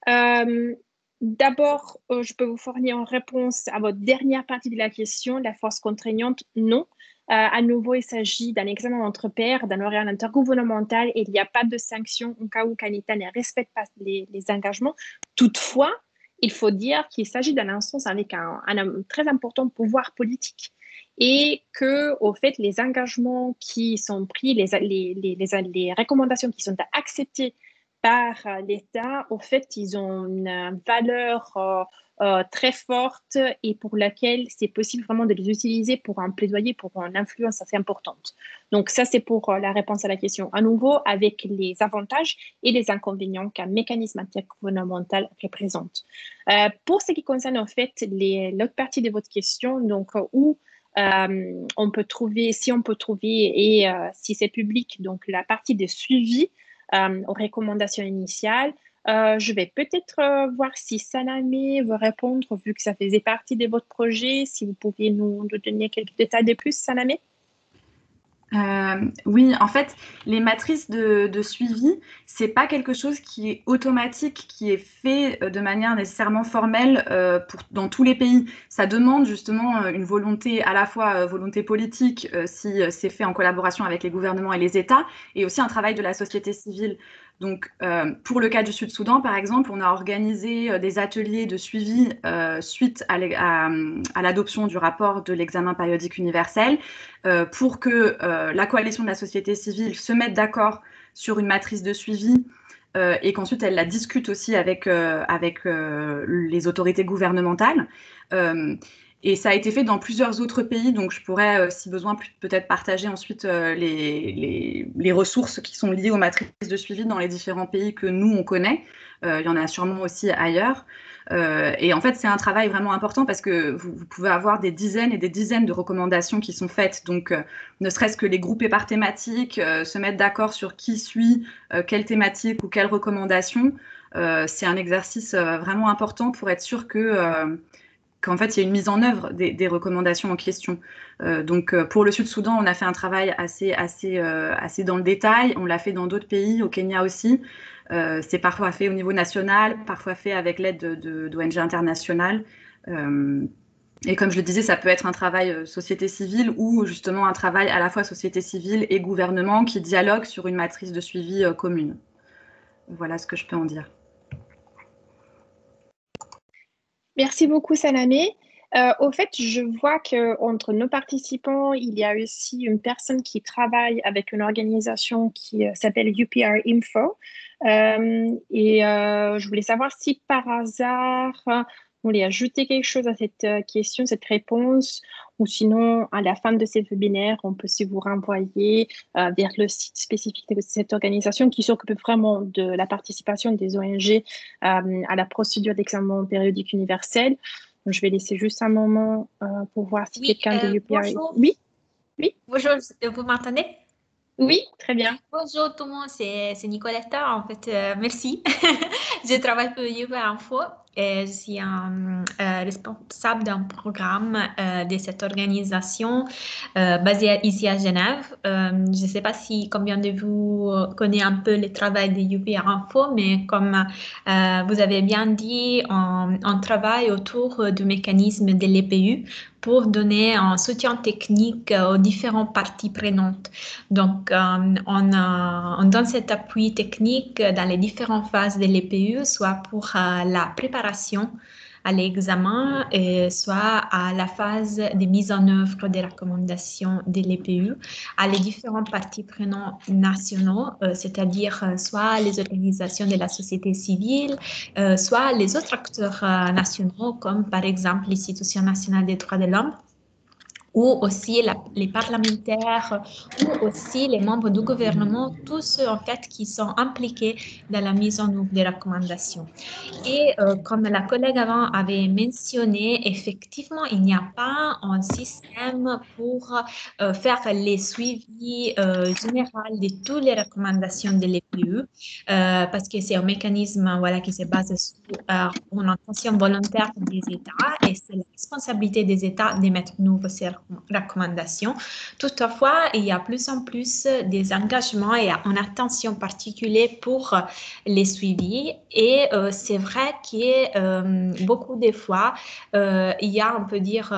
Euh, d'abord, euh, je peux vous fournir en réponse à votre dernière partie de la question, la force contraignante, non. Euh, à nouveau, il s'agit d'un examen entre pairs, d'un horaire intergouvernemental et il n'y a pas de sanction au cas où Canita ne respecte pas les, engagements. Toutefois, il faut dire qu'il s'agit d'un instance avec un, très important pouvoir politique et que, au fait, les engagements qui sont pris, les, les recommandations qui sont acceptées par euh, l'État, au fait, ils ont une valeur euh, euh, très forte et pour laquelle c'est possible vraiment de les utiliser pour un plaidoyer, pour une influence assez importante. Donc ça, c'est pour la réponse à la question. À nouveau, avec les avantages et les inconvénients qu'un mécanisme intergouvernemental représente. pour ce qui concerne en fait l'autre partie de votre question, donc où on peut trouver, si on peut trouver et si c'est public, donc la partie de suivi euh, aux recommandations initiales. Euh, je vais peut-être euh, voir si Salame veut répondre, vu que ça faisait partie de votre projet. Si vous pouviez nous, donner quelques détails de plus, Salame euh, oui, en fait, les matrices de, de suivi, c'est pas quelque chose qui est automatique, qui est fait euh, de manière nécessairement formelle euh, pour, dans tous les pays. Ça demande justement une volonté, à la fois volonté politique, si c'est fait en collaboration avec les gouvernements et les États, et aussi un travail de la société civile. Donc, euh, pour le cas du Sud-Soudan, par exemple, on a organisé euh, des ateliers de suivi euh, suite à l'adoption du rapport de l'examen périodique universel pour que la coalition de la société civile se mette d'accord sur une matrice de suivi et qu'ensuite elle la discute aussi avec, avec les autorités gouvernementales. Et ça a été fait dans plusieurs autres pays, donc je pourrais, euh, si besoin, peut-être partager ensuite euh, les, ressources qui sont liées aux matrices de suivi dans les différents pays que nous, on connaît. Euh, il y en a sûrement aussi ailleurs. et en fait, c'est un travail vraiment important parce que vous, pouvez avoir des dizaines et des dizaines de recommandations qui sont faites. Donc, ne serait-ce que les grouper par thématique, se mettre d'accord sur qui suit quelle thématique ou quelle recommandation, c'est un exercice vraiment important pour être sûr que qu'en fait, il y a une mise en œuvre des, recommandations en question. Euh, donc, euh, pour le Sud-Soudan, on a fait un travail euh, assez dans le détail. On l'a fait dans d'autres pays, au Kenya aussi. c'est parfois fait au niveau national, parfois fait avec l'aide d'ONG de, internationales. et comme je le disais, ça peut être un travail société civile ou justement un travail à la fois société civile et gouvernement qui dialogue sur une matrice de suivi commune. Voilà ce que je peux en dire. Merci beaucoup, Salamé. Euh, au fait, je vois qu'entre nos participants, il y a aussi une personne qui travaille avec une organisation qui euh, s'appelle UPR Info. Euh, et je voulais savoir si par hasard, voulez ajouter quelque chose à cette question, cette réponse, ou sinon, à la fin de ce webinaire, on peut aussi vous renvoyer vers le site spécifique de cette organisation qui s'occupe vraiment de la participation des ONG à la procédure d'examen périodique universel. je vais laisser juste un moment pour voir si quelqu'un de UPI... Oui, oui? Bonjour, vous m'entendez? Oui, très bien. Bonjour tout le monde, c'est Nicoletta. En fait, euh, merci. je travaille pour UV Info je suis un, euh, responsable d'un programme euh, de cette organisation basée ici à Genève. je ne sais pas si combien de vous connaissez un peu le travail de UV Info, mais comme vous avez bien dit, on, travaille autour du mécanisme de l'EPU pour donner un soutien technique aux différentes parties prenantes. Donc, euh, on, on, donne cet appui technique dans les différentes phases de l'EPU, soit pour euh, la préparation à l'examen, soit à la phase de mise en œuvre des recommandations de l'EPU, à les différents parties prenants nationaux, c'est-à-dire soit les organisations de la société civile, soit les autres acteurs nationaux, comme par exemple l'Institution nationale des droits de l'homme ou aussi les parlementaires, ou aussi les membres du gouvernement, tous ceux en fait qui sont impliqués dans la mise en œuvre des recommandations. Et euh, comme la collègue avant avait mentionné, effectivement, il n'y a pas un système pour euh, faire les suivis euh, général de toutes les recommandations de l'EPU, parce que c'est un mécanisme voilà, qui se base sur une intention volontaire des États et c'est la responsabilité des États de mettre en œuvre recommandations. Toutefois, il y a plus en plus des engagements et une attention particulière pour les suivis. Et euh, c'est vrai que euh, beaucoup de fois, euh, il y a, on peut dire,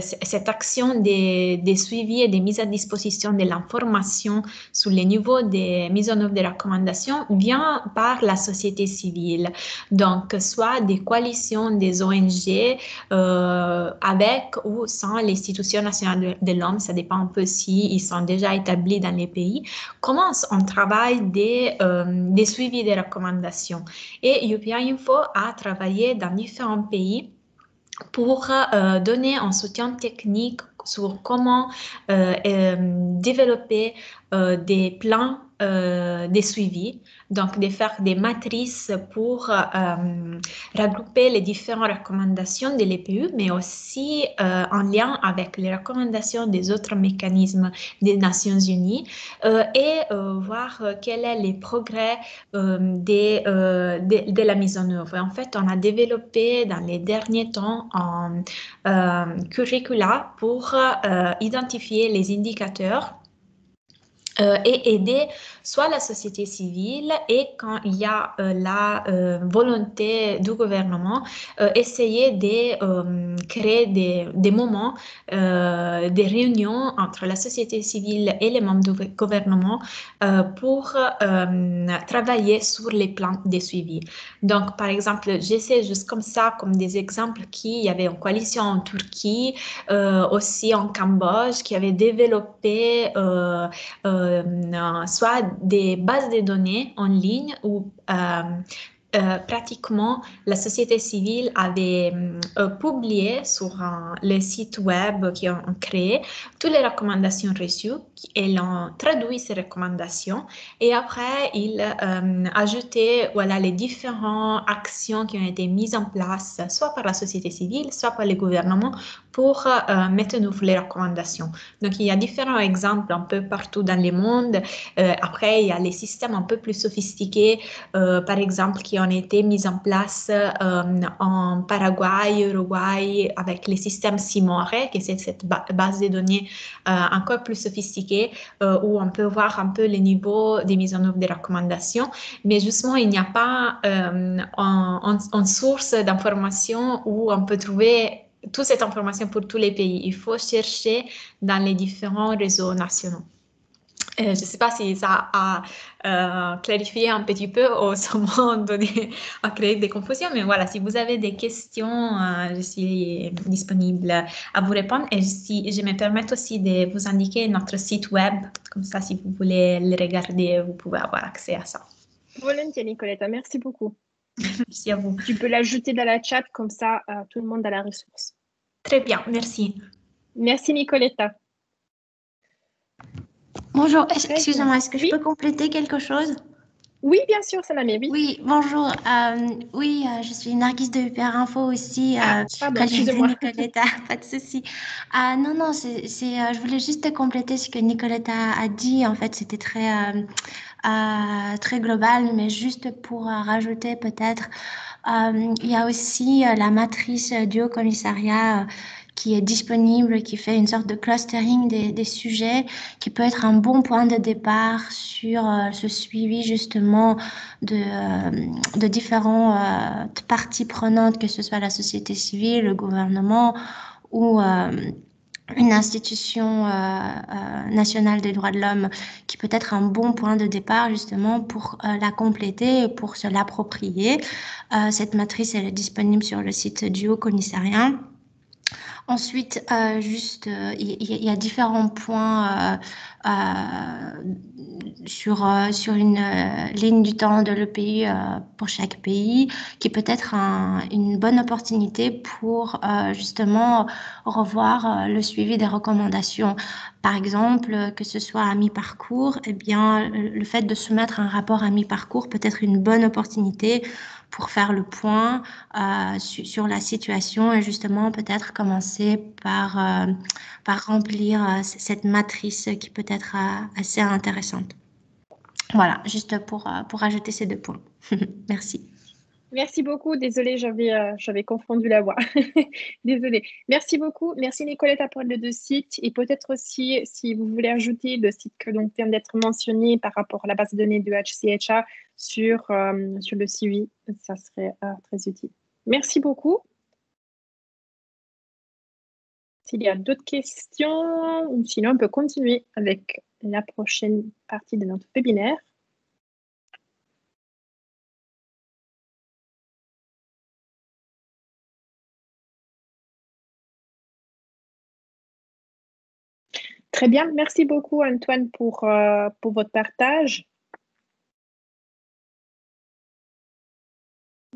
cette action des, des, suivis et des mises à disposition de l'information sur les niveaux des mises en œuvre des recommandations vient par la société civile. Donc, soit des coalitions des ONG avec ou sans l'institution de, l'homme, ça dépend un peu si ils sont déjà établis dans les pays, commence un travail des, euh, des recommandations. Et UPI Info a travaillé dans différents pays pour euh, donner un soutien technique sur comment euh, développer des plans des suivis donc de faire des matrices pour euh, regrouper les différentes recommandations de l'EPU, mais aussi euh, en lien avec les recommandations des autres mécanismes des Nations Unies euh, et voir quels sont les progrès de, de, la mise en œuvre. En fait, on a développé dans les derniers temps un curricula pour identifier les indicateurs et aider soit la société civile et quand il y a euh, la euh, volonté du gouvernement, euh, essayer de créer des, des moments, des réunions entre la société civile et les membres du gouvernement pour travailler sur les plans de suivi. Donc, par exemple, j'essaie juste comme ça, comme des exemples, qu'il y avait une coalition en Turquie, aussi en Cambodge, qui avait développé soit des bases de données en ligne où euh, euh, pratiquement la société civile avait euh, publié sur le site web qu'ils ont créé toutes les recommandations reçues et ont traduit ces recommandations et après ils euh, ajoutaient voilà, les différentes actions qui ont été mises en place soit par la société civile, soit par le gouvernement pour mettre en œuvre les recommandations. Donc il y a différents exemples un peu partout dans le monde. après, il y a les systèmes un peu plus sophistiqués, par exemple, qui ont été mises en place euh, en Paraguay, Uruguay, avec les systèmes Simore, qui c'est cette base de données euh, encore plus sophistiquée, euh, où on peut voir un peu les niveaux des mises en œuvre des recommandations. Mais justement, il n'y a pas une source d'information où on peut trouver toute cette information pour tous les pays. Il faut chercher dans les différents réseaux nationaux. Euh, je ne sais pas si ça a euh, clarifié un petit peu ou seulement donné, à créer des confusions, mais voilà, si vous avez des questions, euh, je suis disponible à vous répondre. Et si je me permets aussi de vous indiquer notre site web, comme ça, si vous voulez le regarder, vous pouvez avoir accès à ça. Volontiers, Nicoletta, merci beaucoup. merci à vous. Tu peux l'ajouter dans la chat, comme ça, tout le monde a la ressource. Très bien, merci. Merci, Nicoletta. Bonjour, excusez-moi, est-ce que je peux compléter quelque chose? Oui, bien sûr, Salamé, oui. Oui, bonjour. Euh, oui, euh, je suis Nargis de Hyper Info aussi. Euh, ah, pardon, excusez-moi. Nicoletta, pas de souci. Ah, non, non, c'est, je voulais juste compléter ce que Nicoletta a dit. En fait, c'était très, très global, mais juste pour rajouter peut-être, il y a aussi la matrice du Haut Commissariat qui est disponible, qui fait une sorte de clustering des, sujets, qui peut être un bon point de départ sur euh, ce suivi justement de, euh, différentes euh, parties prenantes, que ce soit la société civile, le gouvernement ou une institution euh, euh, nationale des droits de l'homme qui peut être un bon point de départ justement pour euh, la compléter pour se l'approprier. cette matrice elle est disponible sur le site du Haut Commissariat. Ensuite, euh, juste, euh, il y, a différents points euh, sur, sur une ligne du temps de l'EPI pour chaque pays, qui peut être une bonne opportunité pour justement revoir le suivi des recommandations. Par exemple, que ce soit à mi-parcours, eh bien, le fait de soumettre un rapport à mi-parcours peut être une bonne opportunité pour faire le point euh, sur la situation et justement peut-être commencer par, euh, par remplir euh, cette matrice qui peut être assez intéressante. Voilà, juste pour, pour ajouter ces deux points. Merci. Merci beaucoup. Désolée, j'avais j'avais confondu la voix. Désolée. Merci beaucoup. Merci Nicolette pour les deux sites. Et peut-être aussi, si vous voulez ajouter le site que donc vient d'être mentionné par rapport à la base de données de HCHA, sur, euh, sur le suivi. Ça serait euh, très utile. Merci beaucoup. S'il y a d'autres questions, sinon on peut continuer avec la prochaine partie de notre webinaire. Très bien, merci beaucoup Antoine pour, euh, pour votre partage.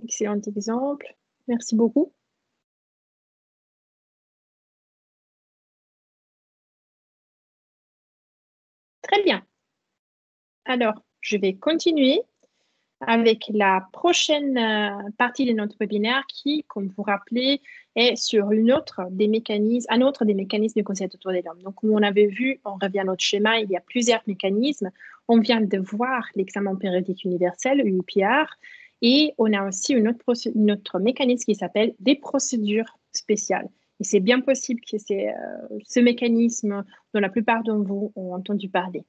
Excellent exemple. Merci beaucoup. Très bien. Alors, je vais continuer avec la prochaine euh, partie de notre webinaire qui, comme vous rappelez, est sur une autre des mécanismes, un autre des mécanismes du de droits des l'homme. Donc, comme on avait vu, on revient à notre schéma, il y a plusieurs mécanismes. On vient de voir l'examen périodique universel, UPR, et on a aussi une autre, autre mécanisme qui s'appelle des procédures spéciales. Et c'est bien possible que c'est euh, ce mécanisme dont la plupart d'entre vous ont entendu parler.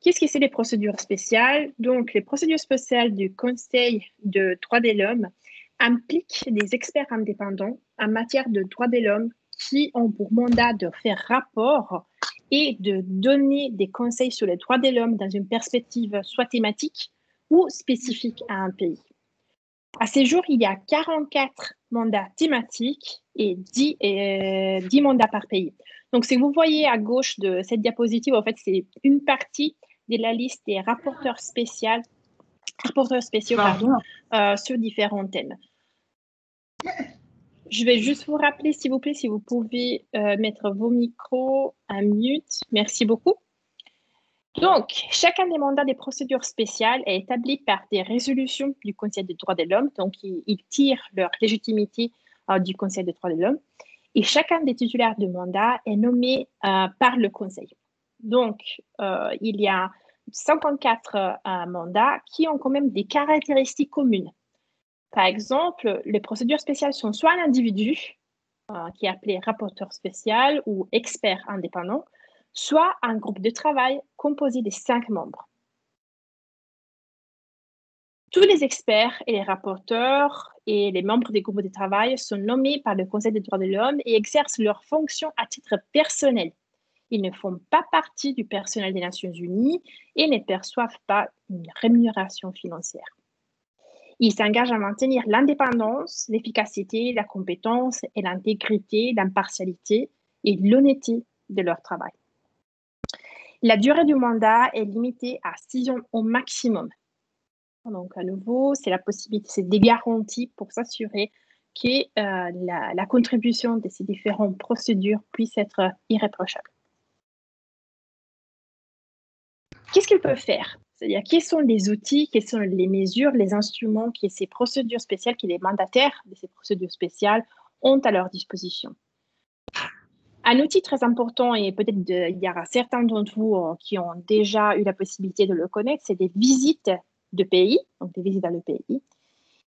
Qu'est-ce que c'est les procédures spéciales? Donc, les procédures spéciales du Conseil de droits de l'homme impliquent des experts indépendants en matière de droits de l'homme qui ont pour mandat de faire rapport et de donner des conseils sur les droits de l'homme dans une perspective soit thématique, ou spécifique à un pays. À ces jours, il y a 44 mandats thématiques et 10, 10 euh, mandats par pays. Donc, si vous voyez à gauche de cette diapositive, en fait, c'est une partie de la liste des rapporteurs, spéciaux, rapporteurs spéciaux pardon, euh, sur différents thèmes. Je vais juste vous rappeler, s'il vous plaît, si vous pouvez euh, mettre vos micros à mute. Merci beaucoup. Donc, chacun des mandats des procédures spéciales est établi par des résolutions du Conseil des droits de l'homme. Donc, ils, tirent leur légitimité euh, du Conseil des droits de l'homme. Et chacun des titulaires de mandat est nommé euh, par le Conseil. Donc, euh, il y a 54 mandats qui ont quand même des caractéristiques communes. Par exemple, les procédures spéciales sont soit un individu, qui est appelé rapporteur spécial ou expert indépendant, soit un groupe de travail composé de cinq membres. Tous les experts et les rapporteurs et les membres des groupes de travail sont nommés par le Conseil des droits de l'homme et exercent leurs fonctions à titre personnel. Ils ne font pas partie du personnel des Nations Unies et ne perçoivent pas une rémunération financière. Ils s'engagent à maintenir l'indépendance, l'efficacité, la compétence et l'intégrité, l'impartialité et l'honnêteté de leur travail. La durée du mandat est limitée à six ans au maximum. Donc, à nouveau, c'est la possibilité, c'est des garanties pour s'assurer que euh, la, contribution de ces différentes procédures puisse être irréprochable. Qu'est-ce qu'ils peuvent faire? C'est-à-dire, quels sont les outils, quelles sont les mesures, les instruments que ces procédures spéciales, que les mandataires de ces procédures spéciales ont à leur disposition? Un outil très important, et peut-être il y aura certains d'entre vous euh, qui ont déjà eu la possibilité de le connaître, c'est des visites de pays, donc des visites dans le pays.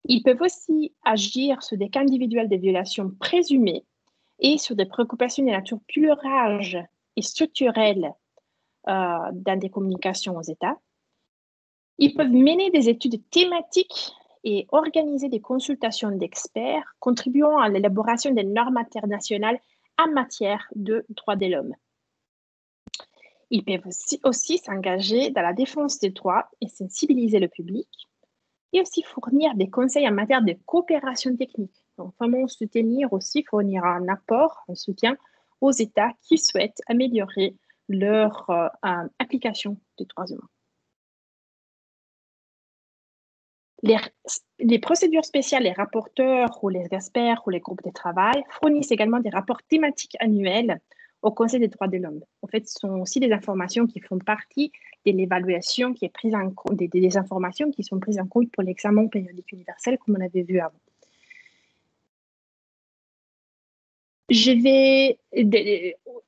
Ils peuvent aussi agir sur des cas individuels de violations présumées et sur des préoccupations de nature plus large et structurelle euh, dans des communications aux États. Ils peuvent mener des études thématiques et organiser des consultations d'experts contribuant à l'élaboration des normes internationales en matière de droits de l'homme. Ils peuvent aussi, s'engager dans la défense des droits et sensibiliser le public, et aussi fournir des conseils en matière de coopération technique. Donc, vraiment soutenir aussi, fournir un apport, un soutien aux États qui souhaitent améliorer leur euh, application des droits humains. Les, procédures spéciales, les rapporteurs ou les experts ou les groupes de travail fournissent également des rapports thématiques annuels au Conseil des droits de l'homme. En fait, ce sont aussi des informations qui font partie de l'évaluation qui est prise en compte, des, informations qui sont prises en compte pour l'examen périodique universel, comme on avait vu avant. Je vais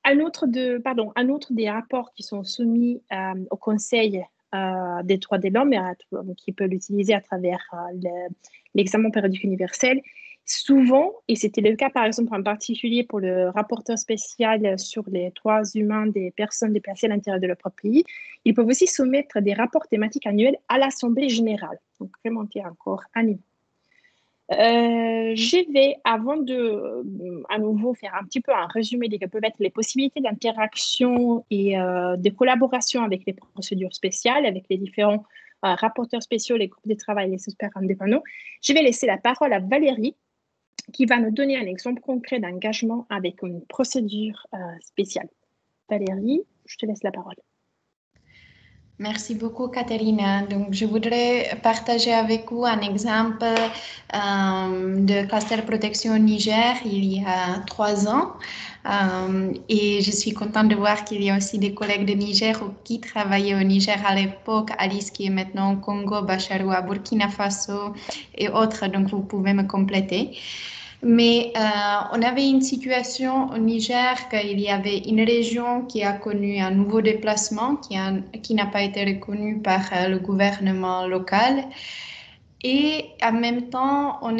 un autre de pardon un autre des rapports qui sont soumis euh, au Conseil des droits de l'homme, qui peut l'utiliser à travers euh, l'examen périodique universel. Souvent, et c'était le cas par exemple en particulier pour le rapporteur spécial sur les droits humains des personnes déplacées à l'intérieur de leur propre pays, ils peuvent aussi soumettre des rapports thématiques annuels à l'Assemblée générale. Donc, remonter encore un niveau. Euh, je vais, avant de euh, à nouveau faire un petit peu un résumé des que peuvent être les possibilités d'interaction et euh, de collaboration avec les procédures spéciales, avec les différents rapporteurs spéciaux, les groupes de travail, les experts indépendants, je vais laisser la parole à Valérie qui va nous donner un exemple concret d'engagement avec une procédure spéciale. Valérie, je te laisse la parole. Merci beaucoup, Catherine. Donc, je voudrais partager avec vous un exemple euh, de cluster protection au Niger il y a trois ans. Euh, et je suis contente de voir qu'il y a aussi des collègues de Niger qui travaillaient au Niger à l'époque, Alice qui est maintenant au Congo, Bacharou à Burkina Faso et autres. Donc, vous pouvez me compléter. Mais euh, on avait une situation au Niger qu'il y avait une région qui a connu un nouveau déplacement qui, qui n'a pas été reconnu par euh, le gouvernement local. Et en même temps, on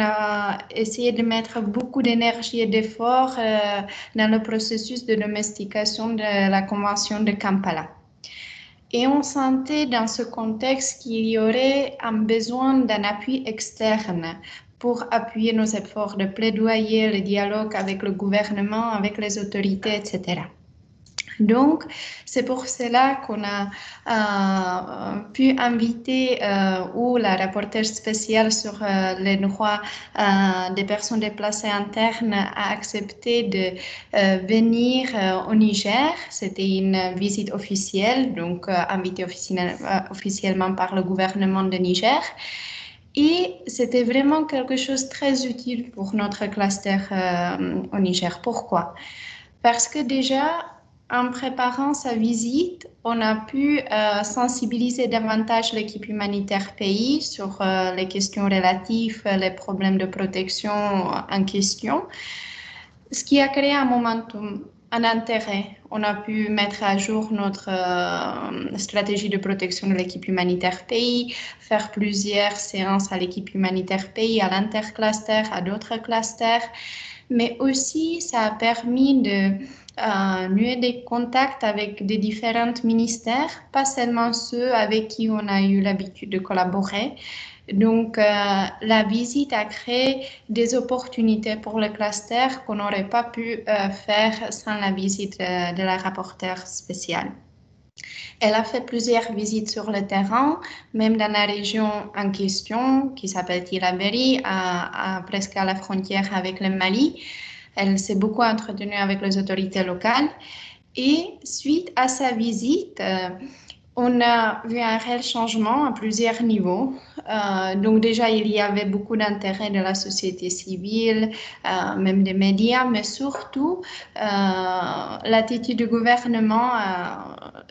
a essayé de mettre beaucoup d'énergie et d'efforts euh, dans le processus de domestication de la Convention de Kampala. Et on sentait dans ce contexte qu'il y aurait un besoin d'un appui externe pour appuyer nos efforts de plaidoyer, le dialogue avec le gouvernement, avec les autorités, etc. Donc, c'est pour cela qu'on a euh, pu inviter euh, ou la rapporteure spéciale sur euh, les droits des personnes déplacées internes a accepté de venir au Niger. C'était une visite officielle, donc invitée officiellement par le gouvernement de Niger. Et c'était vraiment quelque chose de très utile pour notre cluster euh, au Niger. Pourquoi? Parce que déjà, en préparant sa visite, on a pu euh, sensibiliser davantage l'équipe humanitaire pays sur euh, les questions relatives, les problèmes de protection en question, ce qui a créé un momentum un intérêt. On a pu mettre à jour notre euh, stratégie de protection de l'équipe humanitaire pays, faire plusieurs séances à l'équipe humanitaire pays, à l'intercluster, à d'autres clusters, mais aussi ça a permis de euh, nouer des contacts avec des différents ministères, pas seulement ceux avec qui on a eu l'habitude de collaborer, donc, euh, la visite a créé des opportunités pour le cluster qu'on n'aurait pas pu euh, faire sans la visite euh, de la rapporteure spéciale. Elle a fait plusieurs visites sur le terrain, même dans la région en question, qui s'appelle Tiraberi, à, presque à la frontière avec le Mali. Elle s'est beaucoup entretenue avec les autorités locales. Et suite à sa visite, on a vu un réel changement à plusieurs niveaux. Euh, donc déjà, il y avait beaucoup d'intérêt de la société civile, euh, même des médias, mais surtout, euh, l'attitude du gouvernement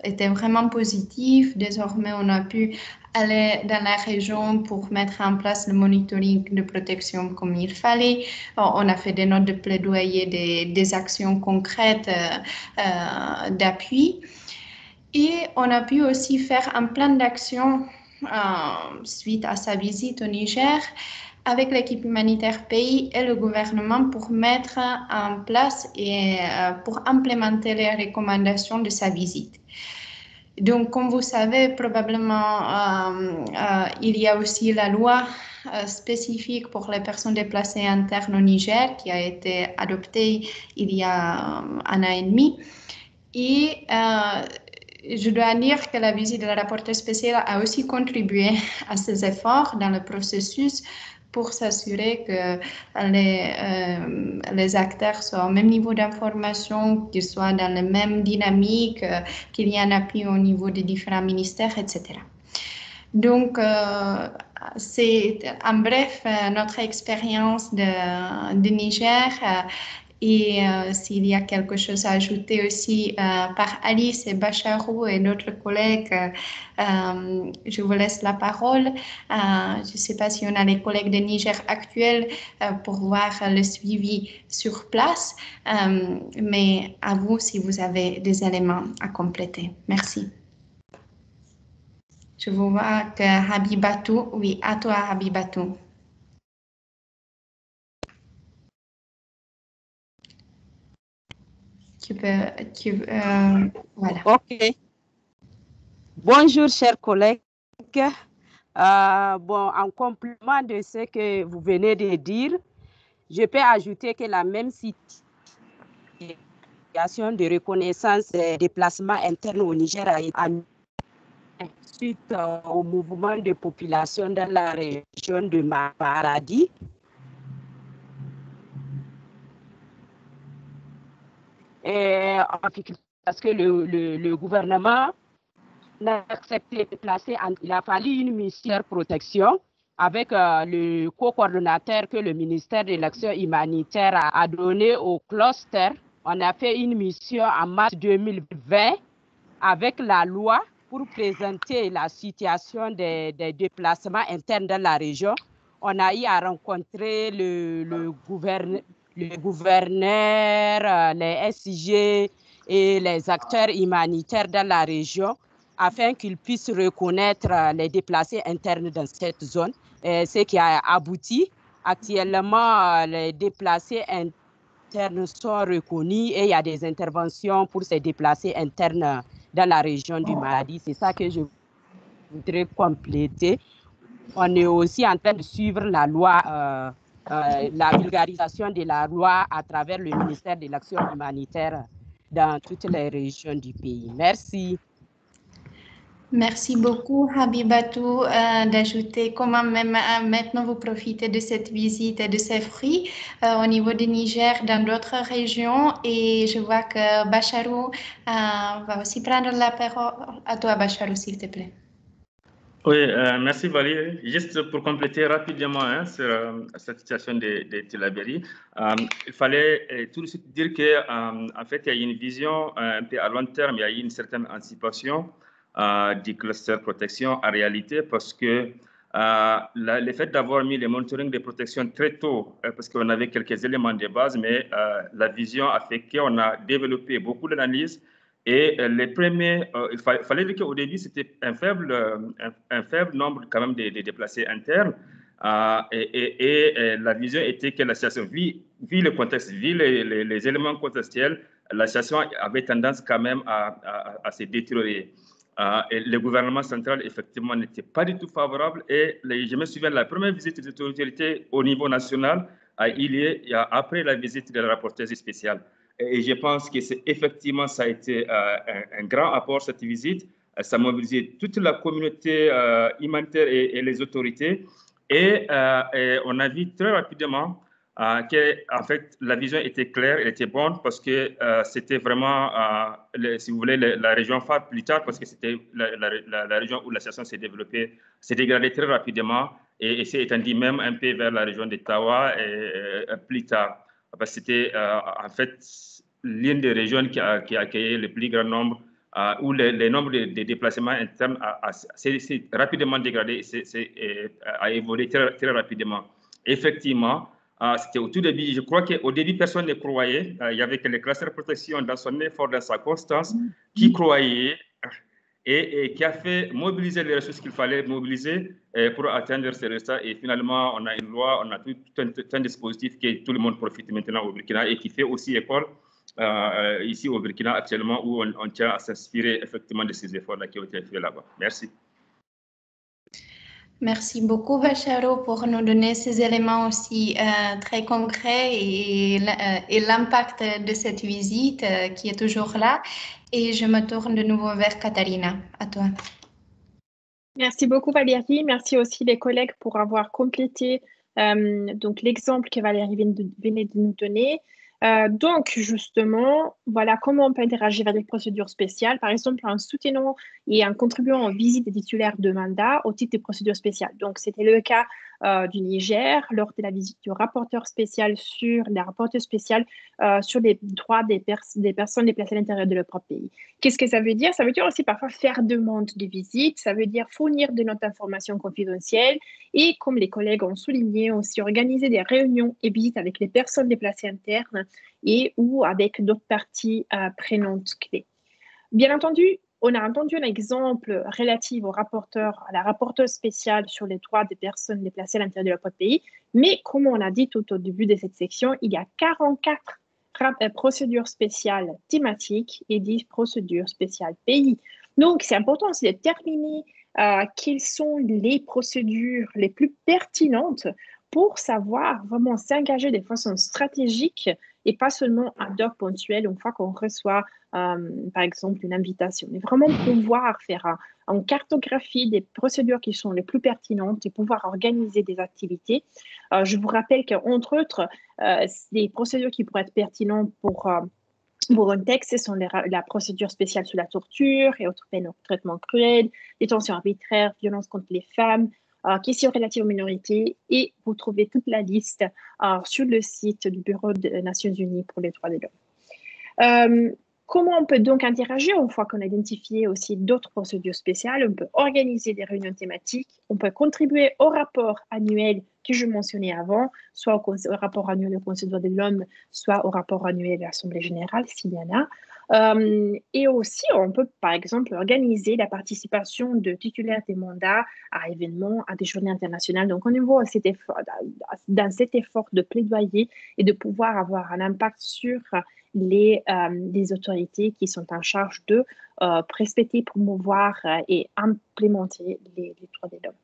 était vraiment positive. Désormais, on a pu aller dans la région pour mettre en place le monitoring de protection comme il fallait. On a fait des notes de plaidoyer, des, des actions concrètes d'appui. On a pu aussi faire un plan d'action euh, suite à sa visite au Niger avec l'équipe humanitaire pays et le gouvernement pour mettre en place et euh, pour implémenter les recommandations de sa visite. Donc, comme vous savez, probablement, euh, il y a aussi la loi spécifique pour les personnes déplacées internes au Niger qui a été adopté il y a un an et demi. Et je dois dire que la visite de la rapporteure spéciale a aussi contribué à ces efforts dans le processus pour s'assurer que les, euh, les, acteurs soient au même niveau d'information, qu'ils soient dans la même dynamique, euh, qu'il y ait un appui au niveau des différents ministères, etc. Donc, euh, c'est en bref notre expérience de, de Niger et euh, s'il y a quelque chose à ajouter aussi euh, par Alice et Bacharou et notre collègue, euh, je vous laisse la parole. je ne sais pas si on a les collègues de Niger actuels pour voir le suivi sur place, mais à vous si vous avez des éléments à compléter. Merci. Je vous vois que Habibatou, oui, à toi Habibatou. Euh, voilà. OK. Bonjour, chers collègues. Euh, bon, en complément de ce que vous venez de dire, je peux ajouter que la même situation de reconnaissance des déplacements internes au Niger a été suite euh, au mouvement de population dans la région de Maradi et parce que le, gouvernement n'a accepté de placer, il a fallu une mission protection avec euh, le co-coordonnateur que le ministère de l'Action humanitaire a, donné au cluster. On a fait une mission en mars 2020 avec la loi pour présenter la situation des, déplacements internes dans la région. On a eu à rencontrer le, le, gouverneur, le gouverneur, euh, les SIG et les acteurs humanitaires dans la région afin qu'ils puissent reconnaître euh, les déplacés internes dans cette zone, ce qui a abouti. Actuellement, euh, les déplacés internes sont reconnus et il y a des interventions pour ces déplacés internes dans la région du Mali. C'est ça que je voudrais compléter. On est aussi en train de suivre la loi la vulgarisation de la loi à travers le ministère de l'Action humanitaire dans toutes les régions du pays. Merci. Merci beaucoup, Habibatou, euh, d'ajouter comment même euh, maintenant vous profitez de cette visite et de ces fruits au niveau du Niger, dans d'autres régions. Et je vois que Bacharou va aussi prendre la parole. À toi, Bacharou, s'il te plaît. Oui, euh, merci Valérie. Juste pour compléter rapidement hein, sur euh, cette situation de, de euh, il fallait tout de suite dire qu'en fait, il y a une vision un peu à long terme, il y a une certaine anticipation du cluster protection en réalité parce que le fait d'avoir mis le monitoring de protection très tôt, parce qu'on avait quelques éléments de base, mais la vision a fait qu'on a développé beaucoup d'analyses et euh, les premiers, euh, il fallait, dire qu'au début, c'était un faible, euh, un, faible nombre quand même de, déplacés internes. et, la vision était que la situation, vu, le contexte, vu les, éléments contextuels, la situation avait tendance quand même à, à, se détériorer. et le gouvernement central, effectivement, n'était pas du tout favorable. Et je me souviens de la première visite des autorités au niveau national, il y a, après la visite de la rapporteuse spéciale. Et je pense que c'est effectivement, ça a été euh, un, grand apport, cette visite. Euh, ça a mobilisé toute la communauté euh, humanitaire et, les autorités. Et, on a vu très rapidement que, en fait, la vision était claire, elle était bonne parce que c'était vraiment, si vous voulez, la, région phare plus tard parce que c'était la, région où la situation s'est développée, s'est dégradée très rapidement et, et s'est étendue même un peu vers la région de Tawa et, plus tard. Parce que c'était en fait l'une des régions qui a, qui a accueilli le plus grand nombre, euh, où le, nombre de, déplacements internes s'est rapidement dégradé, euh, a évolué très, très rapidement. Effectivement, euh, c'était au tout début, je crois qu'au début, personne ne croyait. il y avait que les classes de protection dans son effort, dans sa constance, qui croyaient et, qui a fait mobiliser les ressources qu'il fallait mobiliser pour atteindre ces résultats. Et finalement, on a une loi, on a tout, un, dispositif que tout le monde profite maintenant au Burkina et qui fait aussi école euh, ici au Burkina actuellement où on, tient à s'inspirer effectivement de ces efforts-là qui ont été faits là-bas. Merci. Merci beaucoup, Bacharo, pour nous donner ces éléments aussi euh, très concrets et, euh, et l'impact de cette visite euh, qui est toujours là. Et je me tourne de nouveau vers Katharina. À toi. Merci beaucoup, Valérie. Merci aussi les collègues pour avoir complété l'exemple que Valérie venait de nous donner. Euh, donc, justement, voilà comment on peut interagir avec des procédures spéciales, par exemple en soutenant et en contribuant aux visites des titulaires de mandat au titre des procédures spéciales. Donc, c'était le cas euh, du Niger lors de la visite du rapporteur spécial sur euh, les droits des, personnes déplacées à l'intérieur de leur propre pays. Qu'est-ce que ça veut dire? Ça veut dire aussi parfois faire demande de visite, ça veut dire fournir de notes d'information confidentielles et, comme les collègues ont souligné, aussi organiser des réunions et visites avec les personnes déplacées internes et ou avec d'autres parties euh, prenantes clés. Bien entendu, on a entendu un exemple relatif au rapporteur, à la rapporteuse spéciale sur les droits des personnes déplacées à l'intérieur de leur pays, mais comme on a dit tout au début de cette section, il y a 44 euh, procédures spéciales thématiques et 10 procédures spéciales pays. Donc, c'est important de déterminer euh, quelles sont les procédures les plus pertinentes pour savoir vraiment s'engager de façon stratégique et pas seulement ad hoc ponctuel une fois qu'on reçoit, euh, par exemple, une invitation, mais vraiment pouvoir faire une cartographie des procédures qui sont les plus pertinentes et pouvoir organiser des activités. Euh, je vous rappelle qu'entre autres, euh, les procédures qui pourraient être pertinentes pour pour un texte, ce sont la procédure spéciale sur la torture et autres peines de traitement cruel, détention arbitraire, violence contre les femmes, euh, questions relatives aux minorités et vous trouvez toute la liste euh, sur le site du Bureau des Nations Unies pour les droits de l'homme. Euh, comment on peut donc interagir une fois qu'on a identifié aussi d'autres procédures spéciales? On peut organiser des réunions thématiques, on peut contribuer au rapport annuel que je mentionnais avant, soit au, rapport annuel du Conseil des droits de l'homme, soit au rapport annuel de l'Assemblée générale, s'il y en a. Euh, et aussi, on peut par exemple organiser la participation de titulaires des mandats à événements, à des journées internationales. Donc, on est cet effort, dans cet effort de plaidoyer et de pouvoir avoir un impact sur les, euh, autorités qui sont en charge de euh, respecter, promouvoir et implémenter les, droits de l'homme.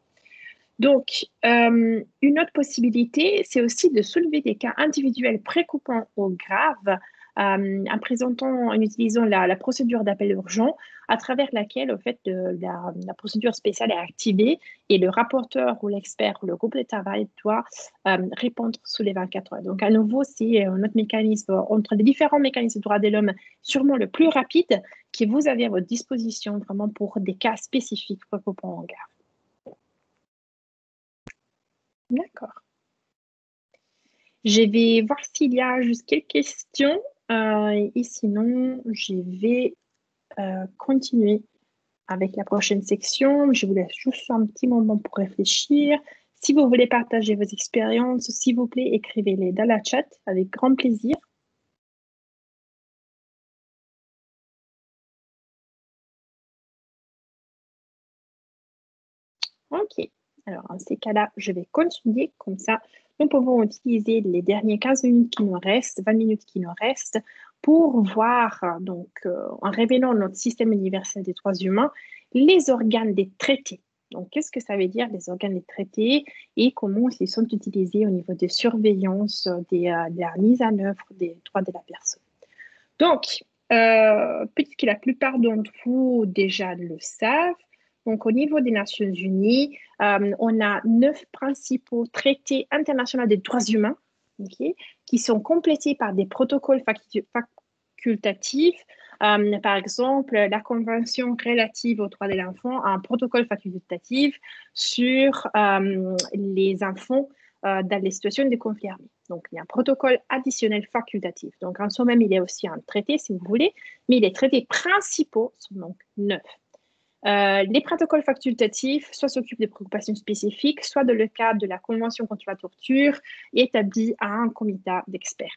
Donc, une autre possibilité, c'est aussi de soulever des cas individuels préoccupants ou graves euh, en présentant, en utilisant la, procédure d'appel urgent, à travers laquelle, au fait, la, procédure spéciale est activée et le rapporteur ou l'expert ou le groupe de travail doit euh, répondre sous les 24 heures. Donc, à nouveau, c'est notre mécanisme, entre les différents mécanismes de droit de l'homme, sûrement le plus rapide que vous avez à votre disposition vraiment pour des cas spécifiques préoccupants en garde. D'accord. Je vais voir s'il y a juste quelques questions. Euh, et sinon, je vais euh, continuer avec la prochaine section. Je vous laisse juste un petit moment pour réfléchir. Si vous voulez partager vos expériences, s'il vous plaît, écrivez-les dans la chat avec grand plaisir. Ok, alors en ces cas-là, je vais continuer comme ça nous pouvons utiliser les dernières 15 minutes qui nous restent, 20 minutes qui nous restent, pour voir, donc, euh, en révélant notre système universel des droits humains, les organes des traités. Donc, qu'est-ce que ça veut dire, les organes des traités, et comment ils sont utilisés au niveau de surveillance, des, euh, de la mise en œuvre des droits de la personne. Donc, euh, puisque la plupart d'entre vous déjà le savent, donc, au niveau des Nations Unies, euh, on a neuf principaux traités internationaux des droits humains qui sont complétés par des protocoles facultatifs. Euh, par exemple, la Convention relative aux droits de l'enfant a un protocole facultatif sur euh, les enfants dans les situations de conflit armé. Donc, il y a un protocole additionnel facultatif. Donc, en soi-même, il y a aussi un traité, si vous voulez, mais les traités principaux sont donc neuf. Euh, les protocoles facultatifs soit s'occupent des préoccupations spécifiques, soit dans le cadre de la Convention contre la torture établie à un comité d'experts.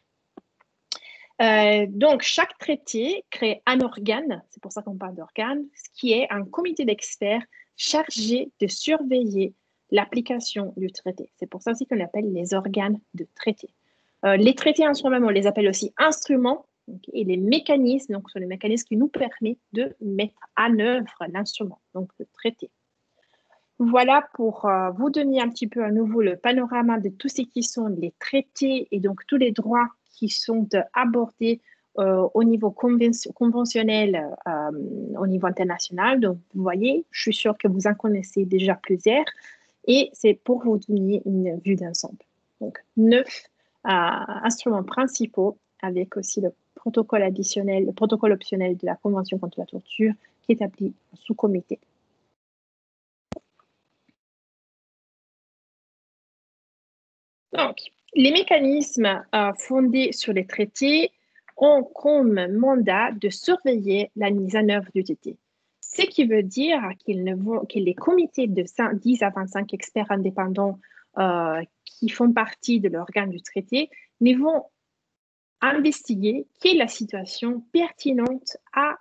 Euh, donc, chaque traité crée un organe, c'est pour ça qu'on parle d'organe, qui est un comité d'experts chargé de surveiller l'application du traité. C'est pour ça aussi qu'on appelle les organes de traité. Euh, les traités en soi-même, on les appelle aussi instruments et les mécanismes, donc, sont les mécanismes qui nous permettent de mettre en œuvre l'instrument, donc le traité. voilà pour vous donner un petit peu à nouveau le panorama de tout ce qui sont les traités et donc tous les droits qui sont abordés au niveau conventionnel, au niveau international. Donc, vous voyez, je suis sûre que vous en connaissez déjà plusieurs et c'est pour vous donner une vue d'ensemble. Donc, neuf instruments principaux avec aussi le protocole additionnel, le protocole optionnel de la Convention contre la torture qui établit un sous-comité. Donc, les mécanismes euh, fondés sur les traités ont comme mandat de surveiller la mise en œuvre du traité. Ce qui veut dire qu'ils ne vont, que les comités de 10 à 25 experts indépendants euh, qui font partie de l'organe du traité ne vont investiguer quelle est la situation pertinente à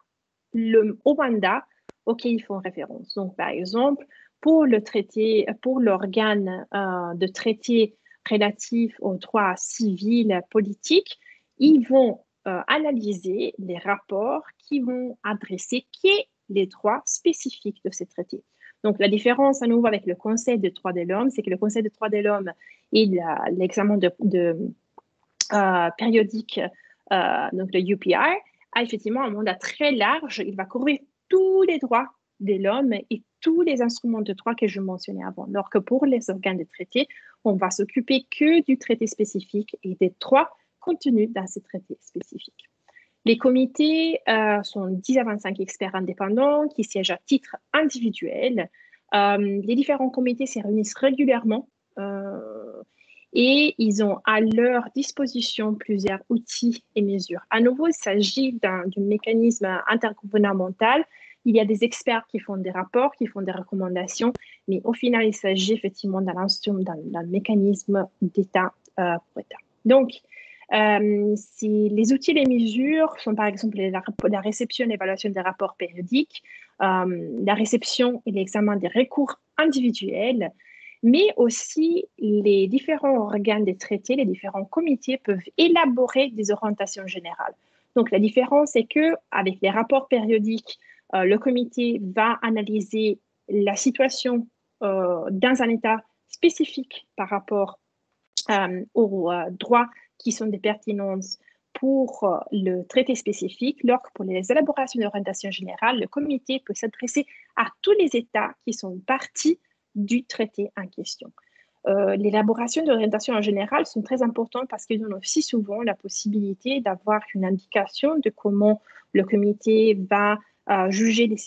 le, au mandat auquel ils font référence. Donc, par exemple, pour le traité, pour l'organe euh, de traité relatif aux droits civils politiques, ils vont euh, analyser les rapports qui vont adresser qui est les droits spécifiques de ces traités. Donc, la différence à nouveau avec le Conseil des droits de l'homme, c'est que le Conseil des droits de l'homme et l'examen de, euh, périodique, euh, donc le UPR, a effectivement un mandat très large. Il va couvrir tous les droits de l'homme et tous les instruments de droit que je mentionnais avant. Alors que pour les organes de traité, on va s'occuper que du traité spécifique et des droits contenus dans ce traité spécifique. Les comités euh, sont 10 à 25 experts indépendants qui siègent à titre individuel. Euh, les différents comités se réunissent régulièrement et ils ont à leur disposition plusieurs outils et mesures. À nouveau, il s'agit d'un mécanisme intergouvernemental. Il y a des experts qui font des rapports, qui font des recommandations, mais au final, il s'agit effectivement d'un mécanisme d'État pour État. Donc, euh, les outils et les mesures sont par exemple la, réception et l'évaluation des rapports périodiques, euh, la réception et l'examen des recours individuels, mais aussi les différents organes des traités, les différents comités peuvent élaborer des orientations générales. Donc la différence est que avec les rapports périodiques, euh, le comité va analyser la situation dans un état spécifique par rapport aux droits qui sont des pertinences pour euh, le traité spécifique, alors que pour les élaborations d'orientation générale, le comité peut s'adresser à tous les États qui sont partis du traité en question. Euh, l'élaboration d'orientation en général sont très importantes parce qu'ils donnent aussi souvent la possibilité d'avoir une indication de comment le comité va euh, juger des,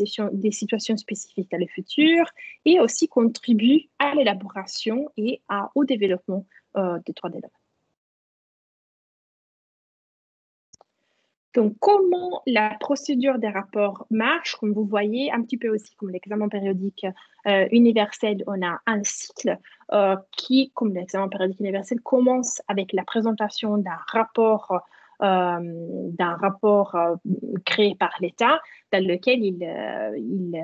situations spécifiques dans le futur et aussi contribuent à l'élaboration et à, au développement des droits de l'homme. Donc, comment la procédure des rapports marche, comme vous voyez, un petit peu aussi comme l'examen périodique euh, universel, on a un cycle euh, qui, comme l'examen périodique universel, commence avec la présentation d'un rapport, euh, d'un rapport créé par l'État, dans lequel il,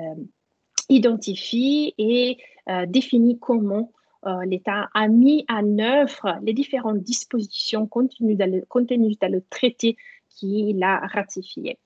identifie et définit comment l'État a mis en œuvre les différentes dispositions contenues dans le traité qui l'a ratifié.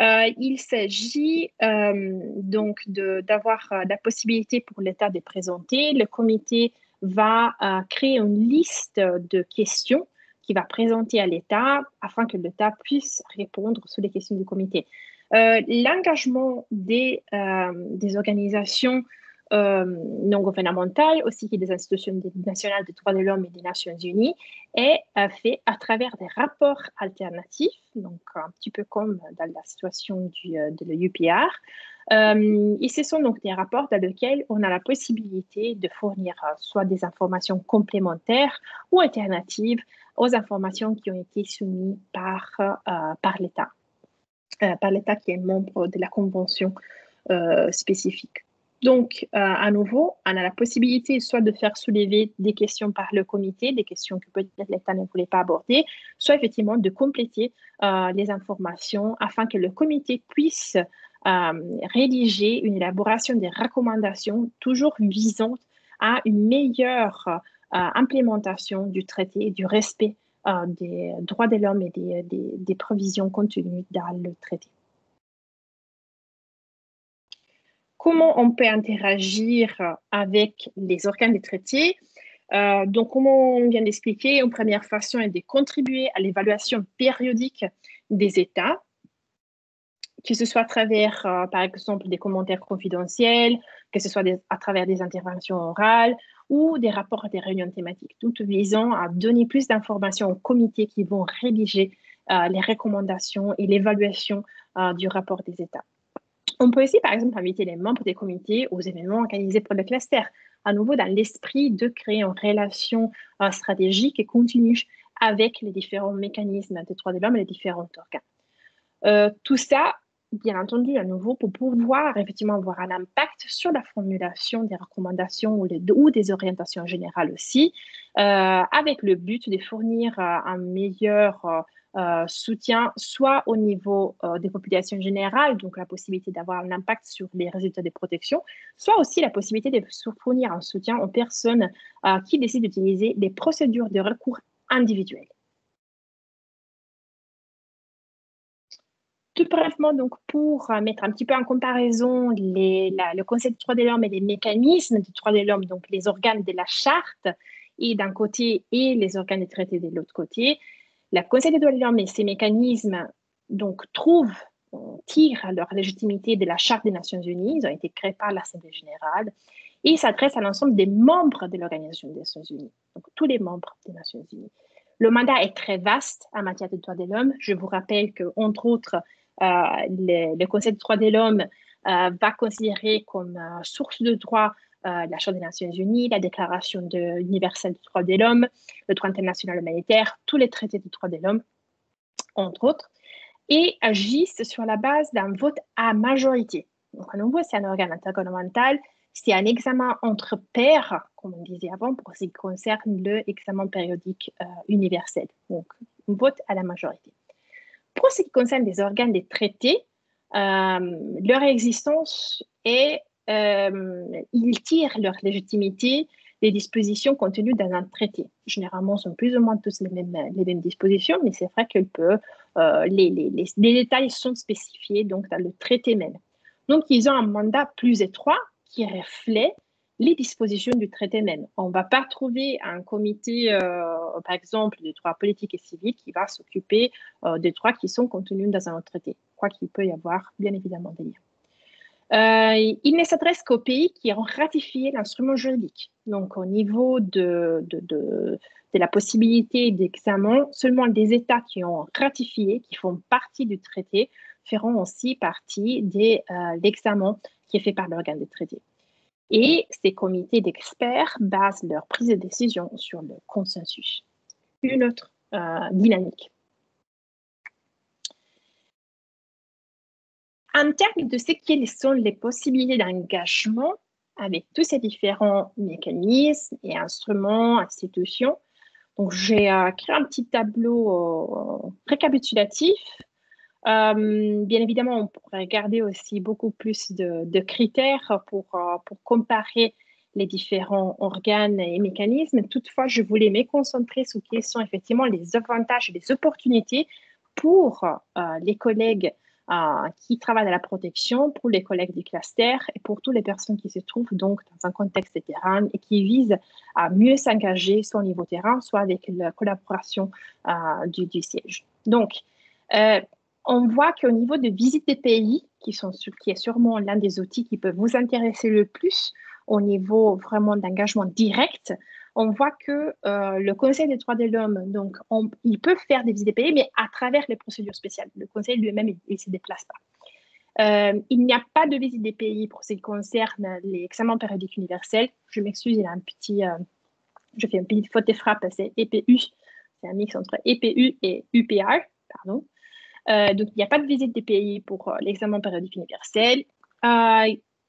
Euh, il s'agit euh, donc d'avoir euh, la possibilité pour l'État de présenter. Le comité va créer une liste de questions qu'il va présenter à l'État afin que l'État puisse répondre sur les questions du comité. L'engagement des, des organisations euh, non gouvernementales, aussi qui des institutions nationales des droits de l'homme et des Nations Unies, euh, fait à travers des rapports alternatifs, donc un petit peu comme dans la situation euh, de l'UPR. et ce sont donc des rapports dans lesquels on a la possibilité de fournir soit des informations complémentaires ou alternatives aux informations qui ont été soumises par, par l'État, par l'État qui est membre de la Convention spécifique. Donc, euh, à nouveau, on a la possibilité soit de faire soulever des questions par le comité, des questions que peut-être l'État ne voulait pas aborder, soit effectivement de compléter euh, les informations afin que le comité puisse euh, rédiger une élaboration des recommandations toujours visant à une meilleure implémentation du traité et du respect des droits de l'homme et des provisions contenues dans le traité. Comment on peut interagir avec les organes des traités. Euh, donc, comme on vient d'expliquer, une première façon est de contribuer à l'évaluation périodique des États, que ce soit à travers, euh, par exemple, des commentaires confidentiels, que ce soit à travers des interventions orales ou des rapports des réunions thématiques, tout visant à donner plus d'informations aux comités qui vont rédiger euh, les recommandations et l'évaluation du rapport des États. On peut aussi, par exemple, inviter les membres des comités aux événements organisés pour le cluster, à nouveau dans l'esprit de créer une relation euh, stratégique et continue avec les différents mécanismes des droits de l'homme et les différents organes. Euh, tout ça, bien entendu, à nouveau, pour pouvoir effectivement avoir un impact sur la formulation des recommandations ou, des orientations générales aussi, euh, avec le but de fournir un meilleur euh, soutien soit au niveau euh, des populations générales, donc la possibilité d'avoir un impact sur les résultats des protections, soit aussi la possibilité de fournir un soutien aux personnes euh, qui décident d'utiliser des procédures de recours individuelles. Tout brièvement, donc, pour mettre un petit peu en comparaison le concept du droit de l'homme et les mécanismes du droit de l'homme, donc les organes de la charte, et d'un côté, et les organes des traités de l'autre côté, la Conseil des droits de l'homme et ses mécanismes donc, trouvent, tirent leur légitimité de la Charte des Nations Unies. Ils ont été créés par l'Assemblée générale et s'adressent à l'ensemble des membres de l'Organisation des Nations Unies, donc tous les membres des Nations Unies. Le mandat est très vaste en matière de droits de l'homme. Je vous rappelle que, entre autres, euh, le, Conseil des droits de l'homme euh, va considérer comme euh, source de droit euh, la Charte des Nations Unies, la Déclaration universelle des droits de l'homme, le droit international humanitaire, tous les traités des droits de l'homme, entre autres, et agissent sur la base d'un vote à majorité. Donc, à nouveau, c'est un organe intergouvernemental, c'est un examen entre pairs, comme on disait avant, pour ce qui concerne le examen périodique euh, universel. Donc, vote à la majorité. Pour ce qui concerne les organes des traités, euh, leur existence est ils tirent leur légitimité des dispositions contenues dans un traité. Généralement, ce sont plus ou moins tous les mêmes, dispositions, mais c'est vrai que euh, les, détails sont spécifiés donc, dans le traité même. Donc, ils ont un mandat plus étroit qui reflète les dispositions du traité même. On ne va pas trouver un comité, euh, par exemple, des droits politiques et civils qui va s'occuper euh, des droits qui sont contenus dans un autre traité. Quoi qu'il peut y avoir, bien évidemment, des liens. Euh, il ne s'adresse qu'aux pays qui ont ratifié l'instrument juridique. Donc, au niveau de, la possibilité d'examen, seulement des États qui ont ratifié, qui font partie du traité, feront aussi partie de euh, l'examen qui est fait par l'organe des traités. Et ces comités d'experts basent leur prise de décision sur le consensus. Une autre euh, dynamique. En termes de ce quelles sont les possibilités d'engagement avec tous ces différents mécanismes et instruments, institutions, donc j'ai euh, créé un petit tableau euh, récapitulatif. Euh, bien évidemment, on pourrait regarder aussi beaucoup plus de, critères pour, pour comparer les différents organes et mécanismes. Toutefois, je voulais me concentrer sur quels sont effectivement les avantages et les opportunités pour les collègues qui travaillent à la protection pour les collègues du cluster et pour toutes les personnes qui se trouvent donc dans un contexte de terrain et qui visent à mieux s'engager soit au niveau terrain, soit avec la collaboration euh, du, siège. Donc, euh, on voit qu'au niveau de visite des pays, qui est sûrement l'un des outils qui peut vous intéresser le plus au niveau vraiment d'engagement direct, on voit que euh, le Conseil des droits de l'homme, donc, ils peuvent faire des visites pays, mais à travers les procédures spéciales. Le Conseil lui-même, il ne se déplace pas. Euh, il n'y a pas de visite des pays pour ce qui concerne les examens périodiques universels. Je m'excuse, il y a un petit, euh, je fais un petit faute de frappe, c'est EPU. C'est un mix entre EPU et UPR, pardon. donc, il n'y a pas de visite des pays pour l'examen périodique universel.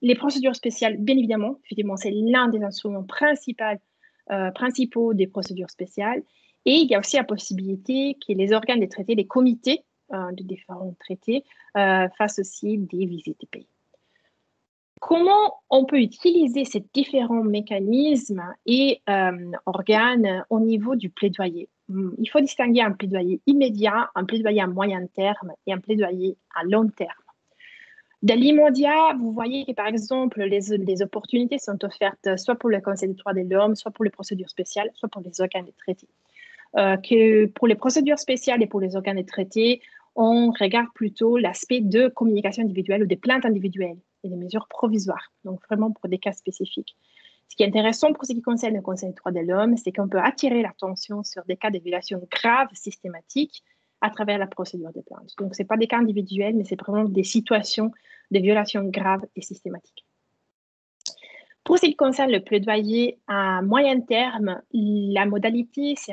les procédures spéciales, bien évidemment, évidemment, c'est l'un des instruments principaux principaux des procédures spéciales. Et il y a aussi la possibilité que les organes des traités, les comités euh, de différents traités, euh, fassent aussi des visites des pays. Comment on peut utiliser ces différents mécanismes et organes au niveau du plaidoyer? Hmm, Il faut distinguer un plaidoyer immédiat, un plaidoyer à moyen terme et un plaidoyer à long terme. Dans l'immédiat, vous voyez que par exemple, les, opportunités sont offertes soit pour le Conseil des droits de l'homme, soit pour les procédures spéciales, soit pour les organes de traité. Euh, que pour les procédures spéciales et pour les organes de traité, on regarde plutôt l'aspect de communication individuelle ou des plaintes individuelles et des mesures provisoires, donc vraiment pour des cas spécifiques. Ce qui est intéressant pour ce qui concerne le Conseil des droits de l'homme, c'est qu'on peut attirer l'attention sur des cas de violations graves, systématiques, à travers la procédure de plainte. Donc, ce n'est pas des cas individuels, mais c'est vraiment des situations de violations graves et systématiques. Pour ce qui concerne le plaidoyer à moyen terme, les modalités se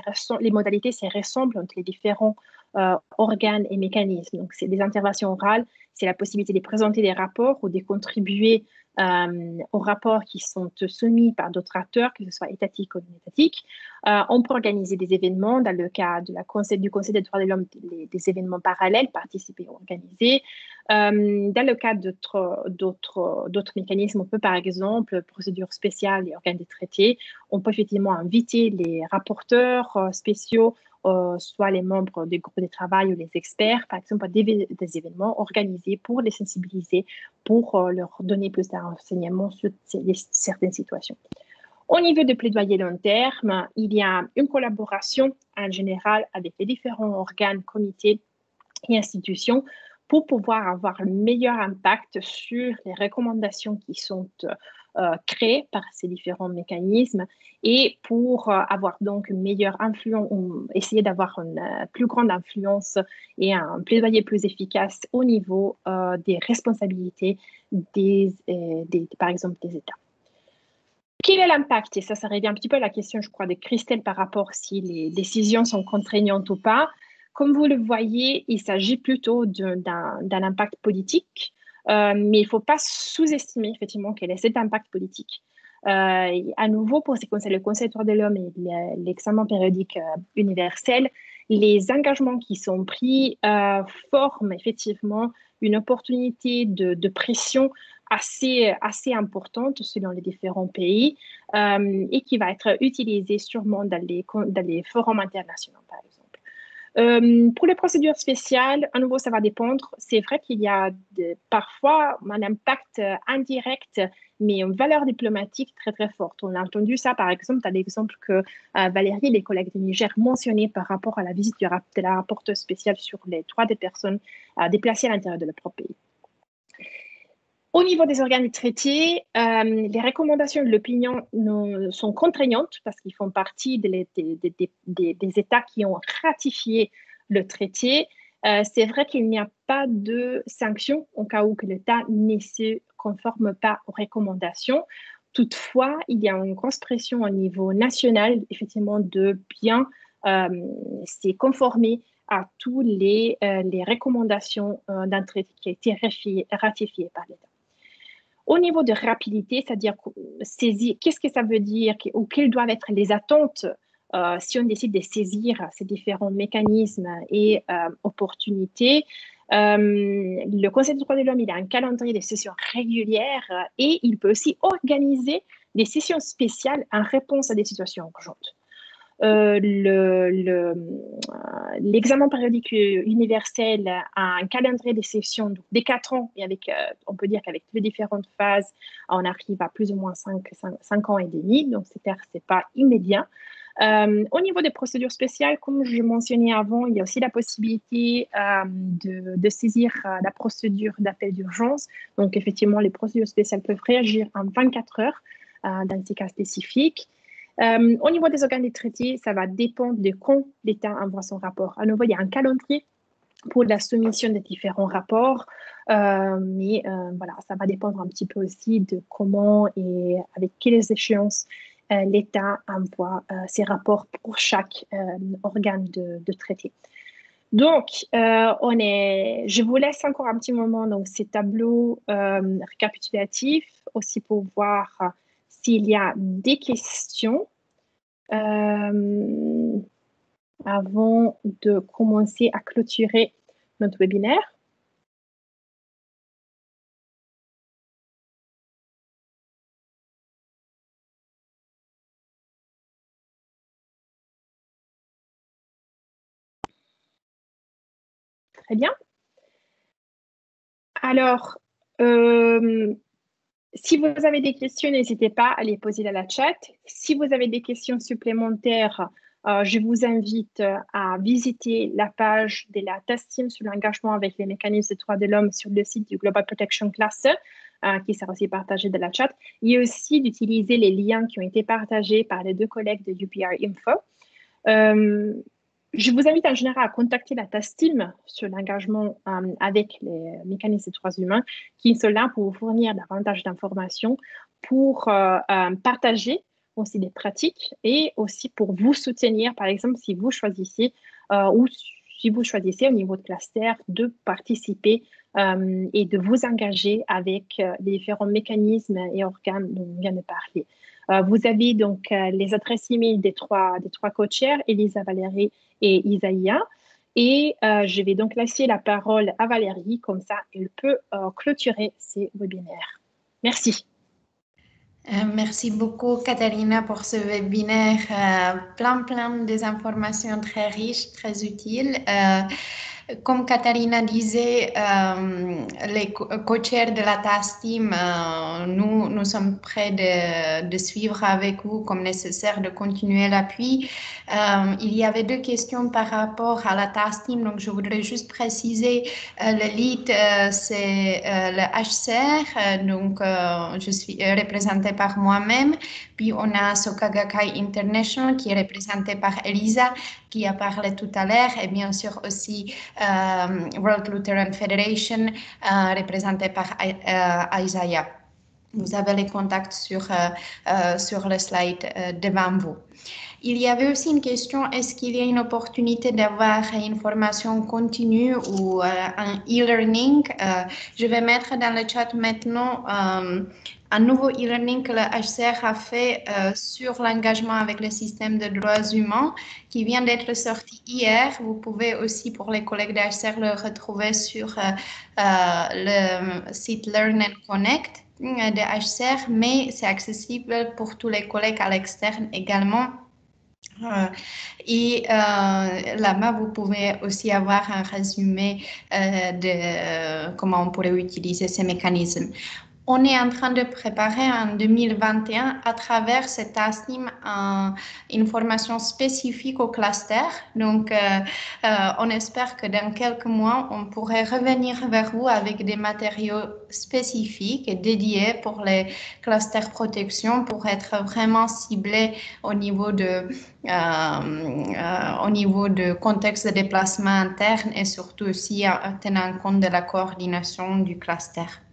ressemblent entre les différents euh, organes et mécanismes. Donc, c'est des interventions orales, c'est la possibilité de présenter des rapports ou de contribuer euh, aux rapports qui sont soumis par d'autres acteurs, que ce soit étatiques ou non étatiques. Euh, on peut organiser des événements, dans le cas de la conseil, du Conseil des droits de l'homme, des, événements parallèles, participer ou organiser. Euh, dans le cas d'autres mécanismes, on peut par exemple, procédure spéciale et organes des traités, on peut effectivement inviter les rapporteurs spéciaux euh, soit les membres des groupes de travail ou les experts, par exemple, des, événements organisés pour les sensibiliser, pour euh, leur donner plus d'enseignements sur certaines situations. Au niveau de plaidoyer long terme, il y a une collaboration en général avec les différents organes, comités et institutions pour pouvoir avoir le meilleur impact sur les recommandations qui sont euh, créées par ces différents mécanismes et pour euh, avoir donc une meilleure influence, essayer d'avoir une euh, plus grande influence et un plaidoyer plus efficace au niveau des responsabilités des, par exemple, des États. Quel est l'impact? Et ça, ça revient un petit peu à la question, je crois, de Christelle par rapport si les décisions sont contraignantes ou pas. Comme vous le voyez, il s'agit plutôt d'un impact politique, euh, mais il ne faut pas sous-estimer effectivement quel est cet impact politique. Euh, à nouveau, pour ce qui concerne le droits de l'homme et l'examen périodique euh, universel, les engagements qui sont pris forment effectivement une opportunité de, pression assez, importante selon les différents pays et qui va être utilisée sûrement dans les, forums internationaux. Euh, pour les procédures spéciales, à nouveau, ça va dépendre. C'est vrai qu'il y a parfois un impact indirect, mais une valeur diplomatique très, très forte. On a entendu ça, par exemple, dans l'exemple que euh, Valérie les collègues du Niger mentionnaient par rapport à la visite de la rapporteure spéciale sur les droits des personnes euh, déplacées à l'intérieur de leur propre pays. Au niveau des organes traité, euh, les recommandations de l'opinion sont contraignantes parce qu'ils font partie des États qui ont ratifié le traité. Euh, c'est vrai qu'il n'y a pas de sanctions au cas où l'État ne se conforme pas aux recommandations. Toutefois, il y a une grosse pression au niveau national, effectivement, de bien euh, conformer à toutes les, les recommandations d'un traité qui a été ratifié par l'État. Au niveau de rapidité, c'est-à-dire saisir, qu'est-ce que ça veut dire ou quelles doivent être les attentes euh, si on décide de saisir ces différents mécanismes et euh, opportunités. Euh, le Conseil des droits de l'homme, a un calendrier de sessions régulières et il peut aussi organiser des sessions spéciales en réponse à des situations urgentes. Euh, l'examen le, périodique universel a un calendrier des sessions des quatre ans et avec, euh, on peut dire qu'avec les différentes phases, on arrive à plus ou moins cinq, ans et demi, donc c'est pas immédiat. Euh, au niveau des procédures spéciales, comme je mentionnais avant, il y a aussi la possibilité de, saisir la procédure d'appel d'urgence. Donc, effectivement, les procédures spéciales peuvent réagir en 24 heures dans ces cas spécifiques. Euh, au niveau des organes de traité, ça va dépendre de quand l'État envoie son rapport. À nouveau, il y a un calendrier pour la soumission des différents rapports, euh, mais euh, voilà, ça va dépendre un petit peu aussi de comment et avec quelles échéances l'État envoie ses rapports pour chaque organe de, traité. Donc, on est, je vous laisse encore un petit moment donc ces tableaux récapitulatifs aussi pour voir s'il y a des questions euh, avant de commencer à clôturer notre webinaire. Très bien. Alors, si vous avez des questions, n'hésitez pas à les poser dans la chat. Si vous avez des questions supplémentaires, euh, je vous invite à visiter la page de la TAS Team sur l'engagement avec les mécanismes de droits de l'homme sur le site du Global Protection Cluster, euh, qui sera aussi partagé dans la chat, et aussi d'utiliser les liens qui ont été partagés par les deux collègues de UPR Info. Euh, je vous invite en général à contacter la TAS Team sur l'engagement avec les mécanismes de droits humains, qui sont là pour vous fournir davantage d'informations, pour partager aussi des pratiques et aussi pour vous soutenir, par exemple, si vous choisissez euh, ou si vous choisissez au niveau de cluster de participer euh, et de vous engager avec euh, les différents mécanismes et organes dont on vient de parler. Vous avez donc les adresses email des trois, des trois coachers, Elisa, Valérie et Isaïa. Et je vais donc laisser la parole à Valérie, comme ça elle peut clôturer ces webinaires. Merci. Euh, merci beaucoup, Katharina, pour ce webinaire. Euh, plein, plein des informations très riches, très utiles. Euh, comme Katharina disait, euh, les coachers de la TAS Team, euh, nous, nous sommes prêts de, suivre avec vous comme nécessaire, de continuer l'appui. Euh, il y avait deux questions par rapport à la TAS Team, donc je voudrais juste préciser, le lead, c'est le HCR, donc je suis représentée par moi-même. Puis on a Sokagakai International qui est représenté par Elisa qui a parlé tout à l'heure et bien sûr aussi euh, World Lutheran Federation euh, représentée par euh, Isaiah. Vous avez les contacts sur, sur le slide devant vous. Il y avait aussi une question, est-ce qu'il y a une opportunité d'avoir une formation continue ou un e-learning? Je vais mettre dans le chat maintenant un nouveau e-learning que le HCR a fait euh, sur l'engagement avec le système de droits humains qui vient d'être sorti hier. Vous pouvez aussi, pour les collègues de HCR, le retrouver sur euh, euh, le site Learn and Connect de HCR, mais c'est accessible pour tous les collègues à l'externe également. Et là-bas, vous pouvez aussi avoir un résumé de comment on pourrait utiliser ces mécanismes on est en train de préparer en 2021 à travers cette ASNIM une formation spécifique au cluster. Donc, euh, euh, on espère que dans quelques mois, on pourrait revenir vers vous avec des matériaux spécifiques et dédiés pour les clusters protection pour être vraiment ciblés au niveau de, euh, au niveau de contexte de déplacement interne et surtout aussi en tenant compte de la coordination du cluster.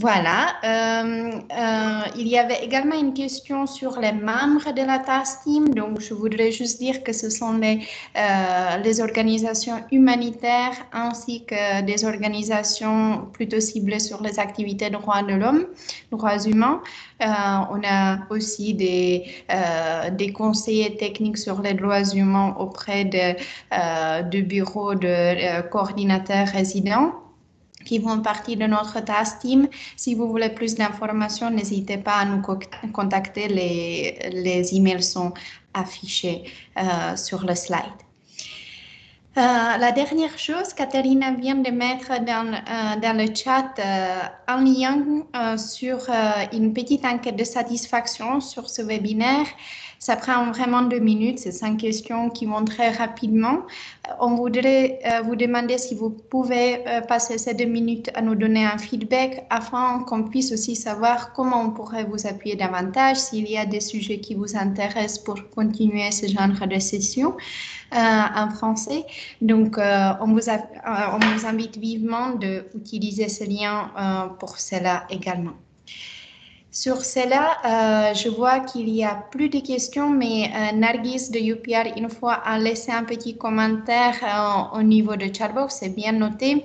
Voilà. Euh, euh, il y avait également une question sur les membres de la task team. Donc, je voudrais juste dire que ce sont les, euh, organisations humanitaires ainsi que des organisations plutôt ciblées sur les activités droits de l'homme, droits humains. on a aussi des, des conseillers techniques sur les droits humains auprès de, du bureau de coordinateurs résidents qui font partie de notre task team. Si vous voulez plus d'informations, n'hésitez pas à nous contacter. Les, les emails sont affichés euh, sur le slide. Euh, la dernière chose, Katharina vient de mettre dans, euh, dans le chat un lien sur une petite enquête de satisfaction sur ce webinaire. Ça prend vraiment deux minutes, c'est cinq questions qui vont très rapidement. Euh, on voudrait euh, vous demander si vous pouvez euh, passer ces deux minutes à nous donner un feedback afin qu'on puisse aussi savoir comment on pourrait vous appuyer davantage, s'il y a des sujets qui vous intéressent pour continuer ce genre de session. en français. Donc, on, vous on vous invite vivement d'utiliser ce lien pour cela également. Sur cela, euh, je vois qu'il y a plus de questions, mais euh, Nargis de UPR, une fois, a laissé un petit commentaire euh, au niveau de Chatbox, c'est bien noté.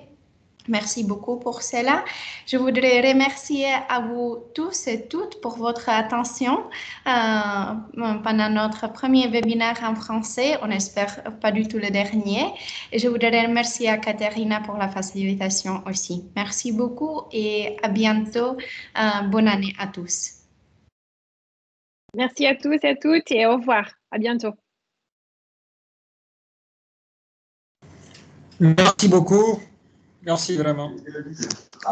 Merci beaucoup pour cela. Je voudrais remercier à vous tous et toutes pour votre attention euh, pendant notre premier webinaire en français. On espère pas du tout le dernier. Et je voudrais remercier à Katharina pour la facilitation aussi. Merci beaucoup et à bientôt. Euh, bonne année à tous. Merci à tous et à toutes et au revoir. À bientôt. Merci beaucoup. Merci vraiment.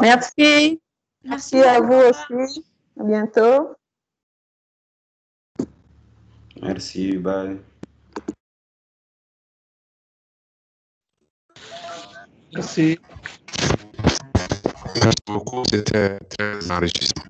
Merci. Merci à vous aussi. À bientôt. Merci, bye. Merci. Merci beaucoup, c'était très enrichissant.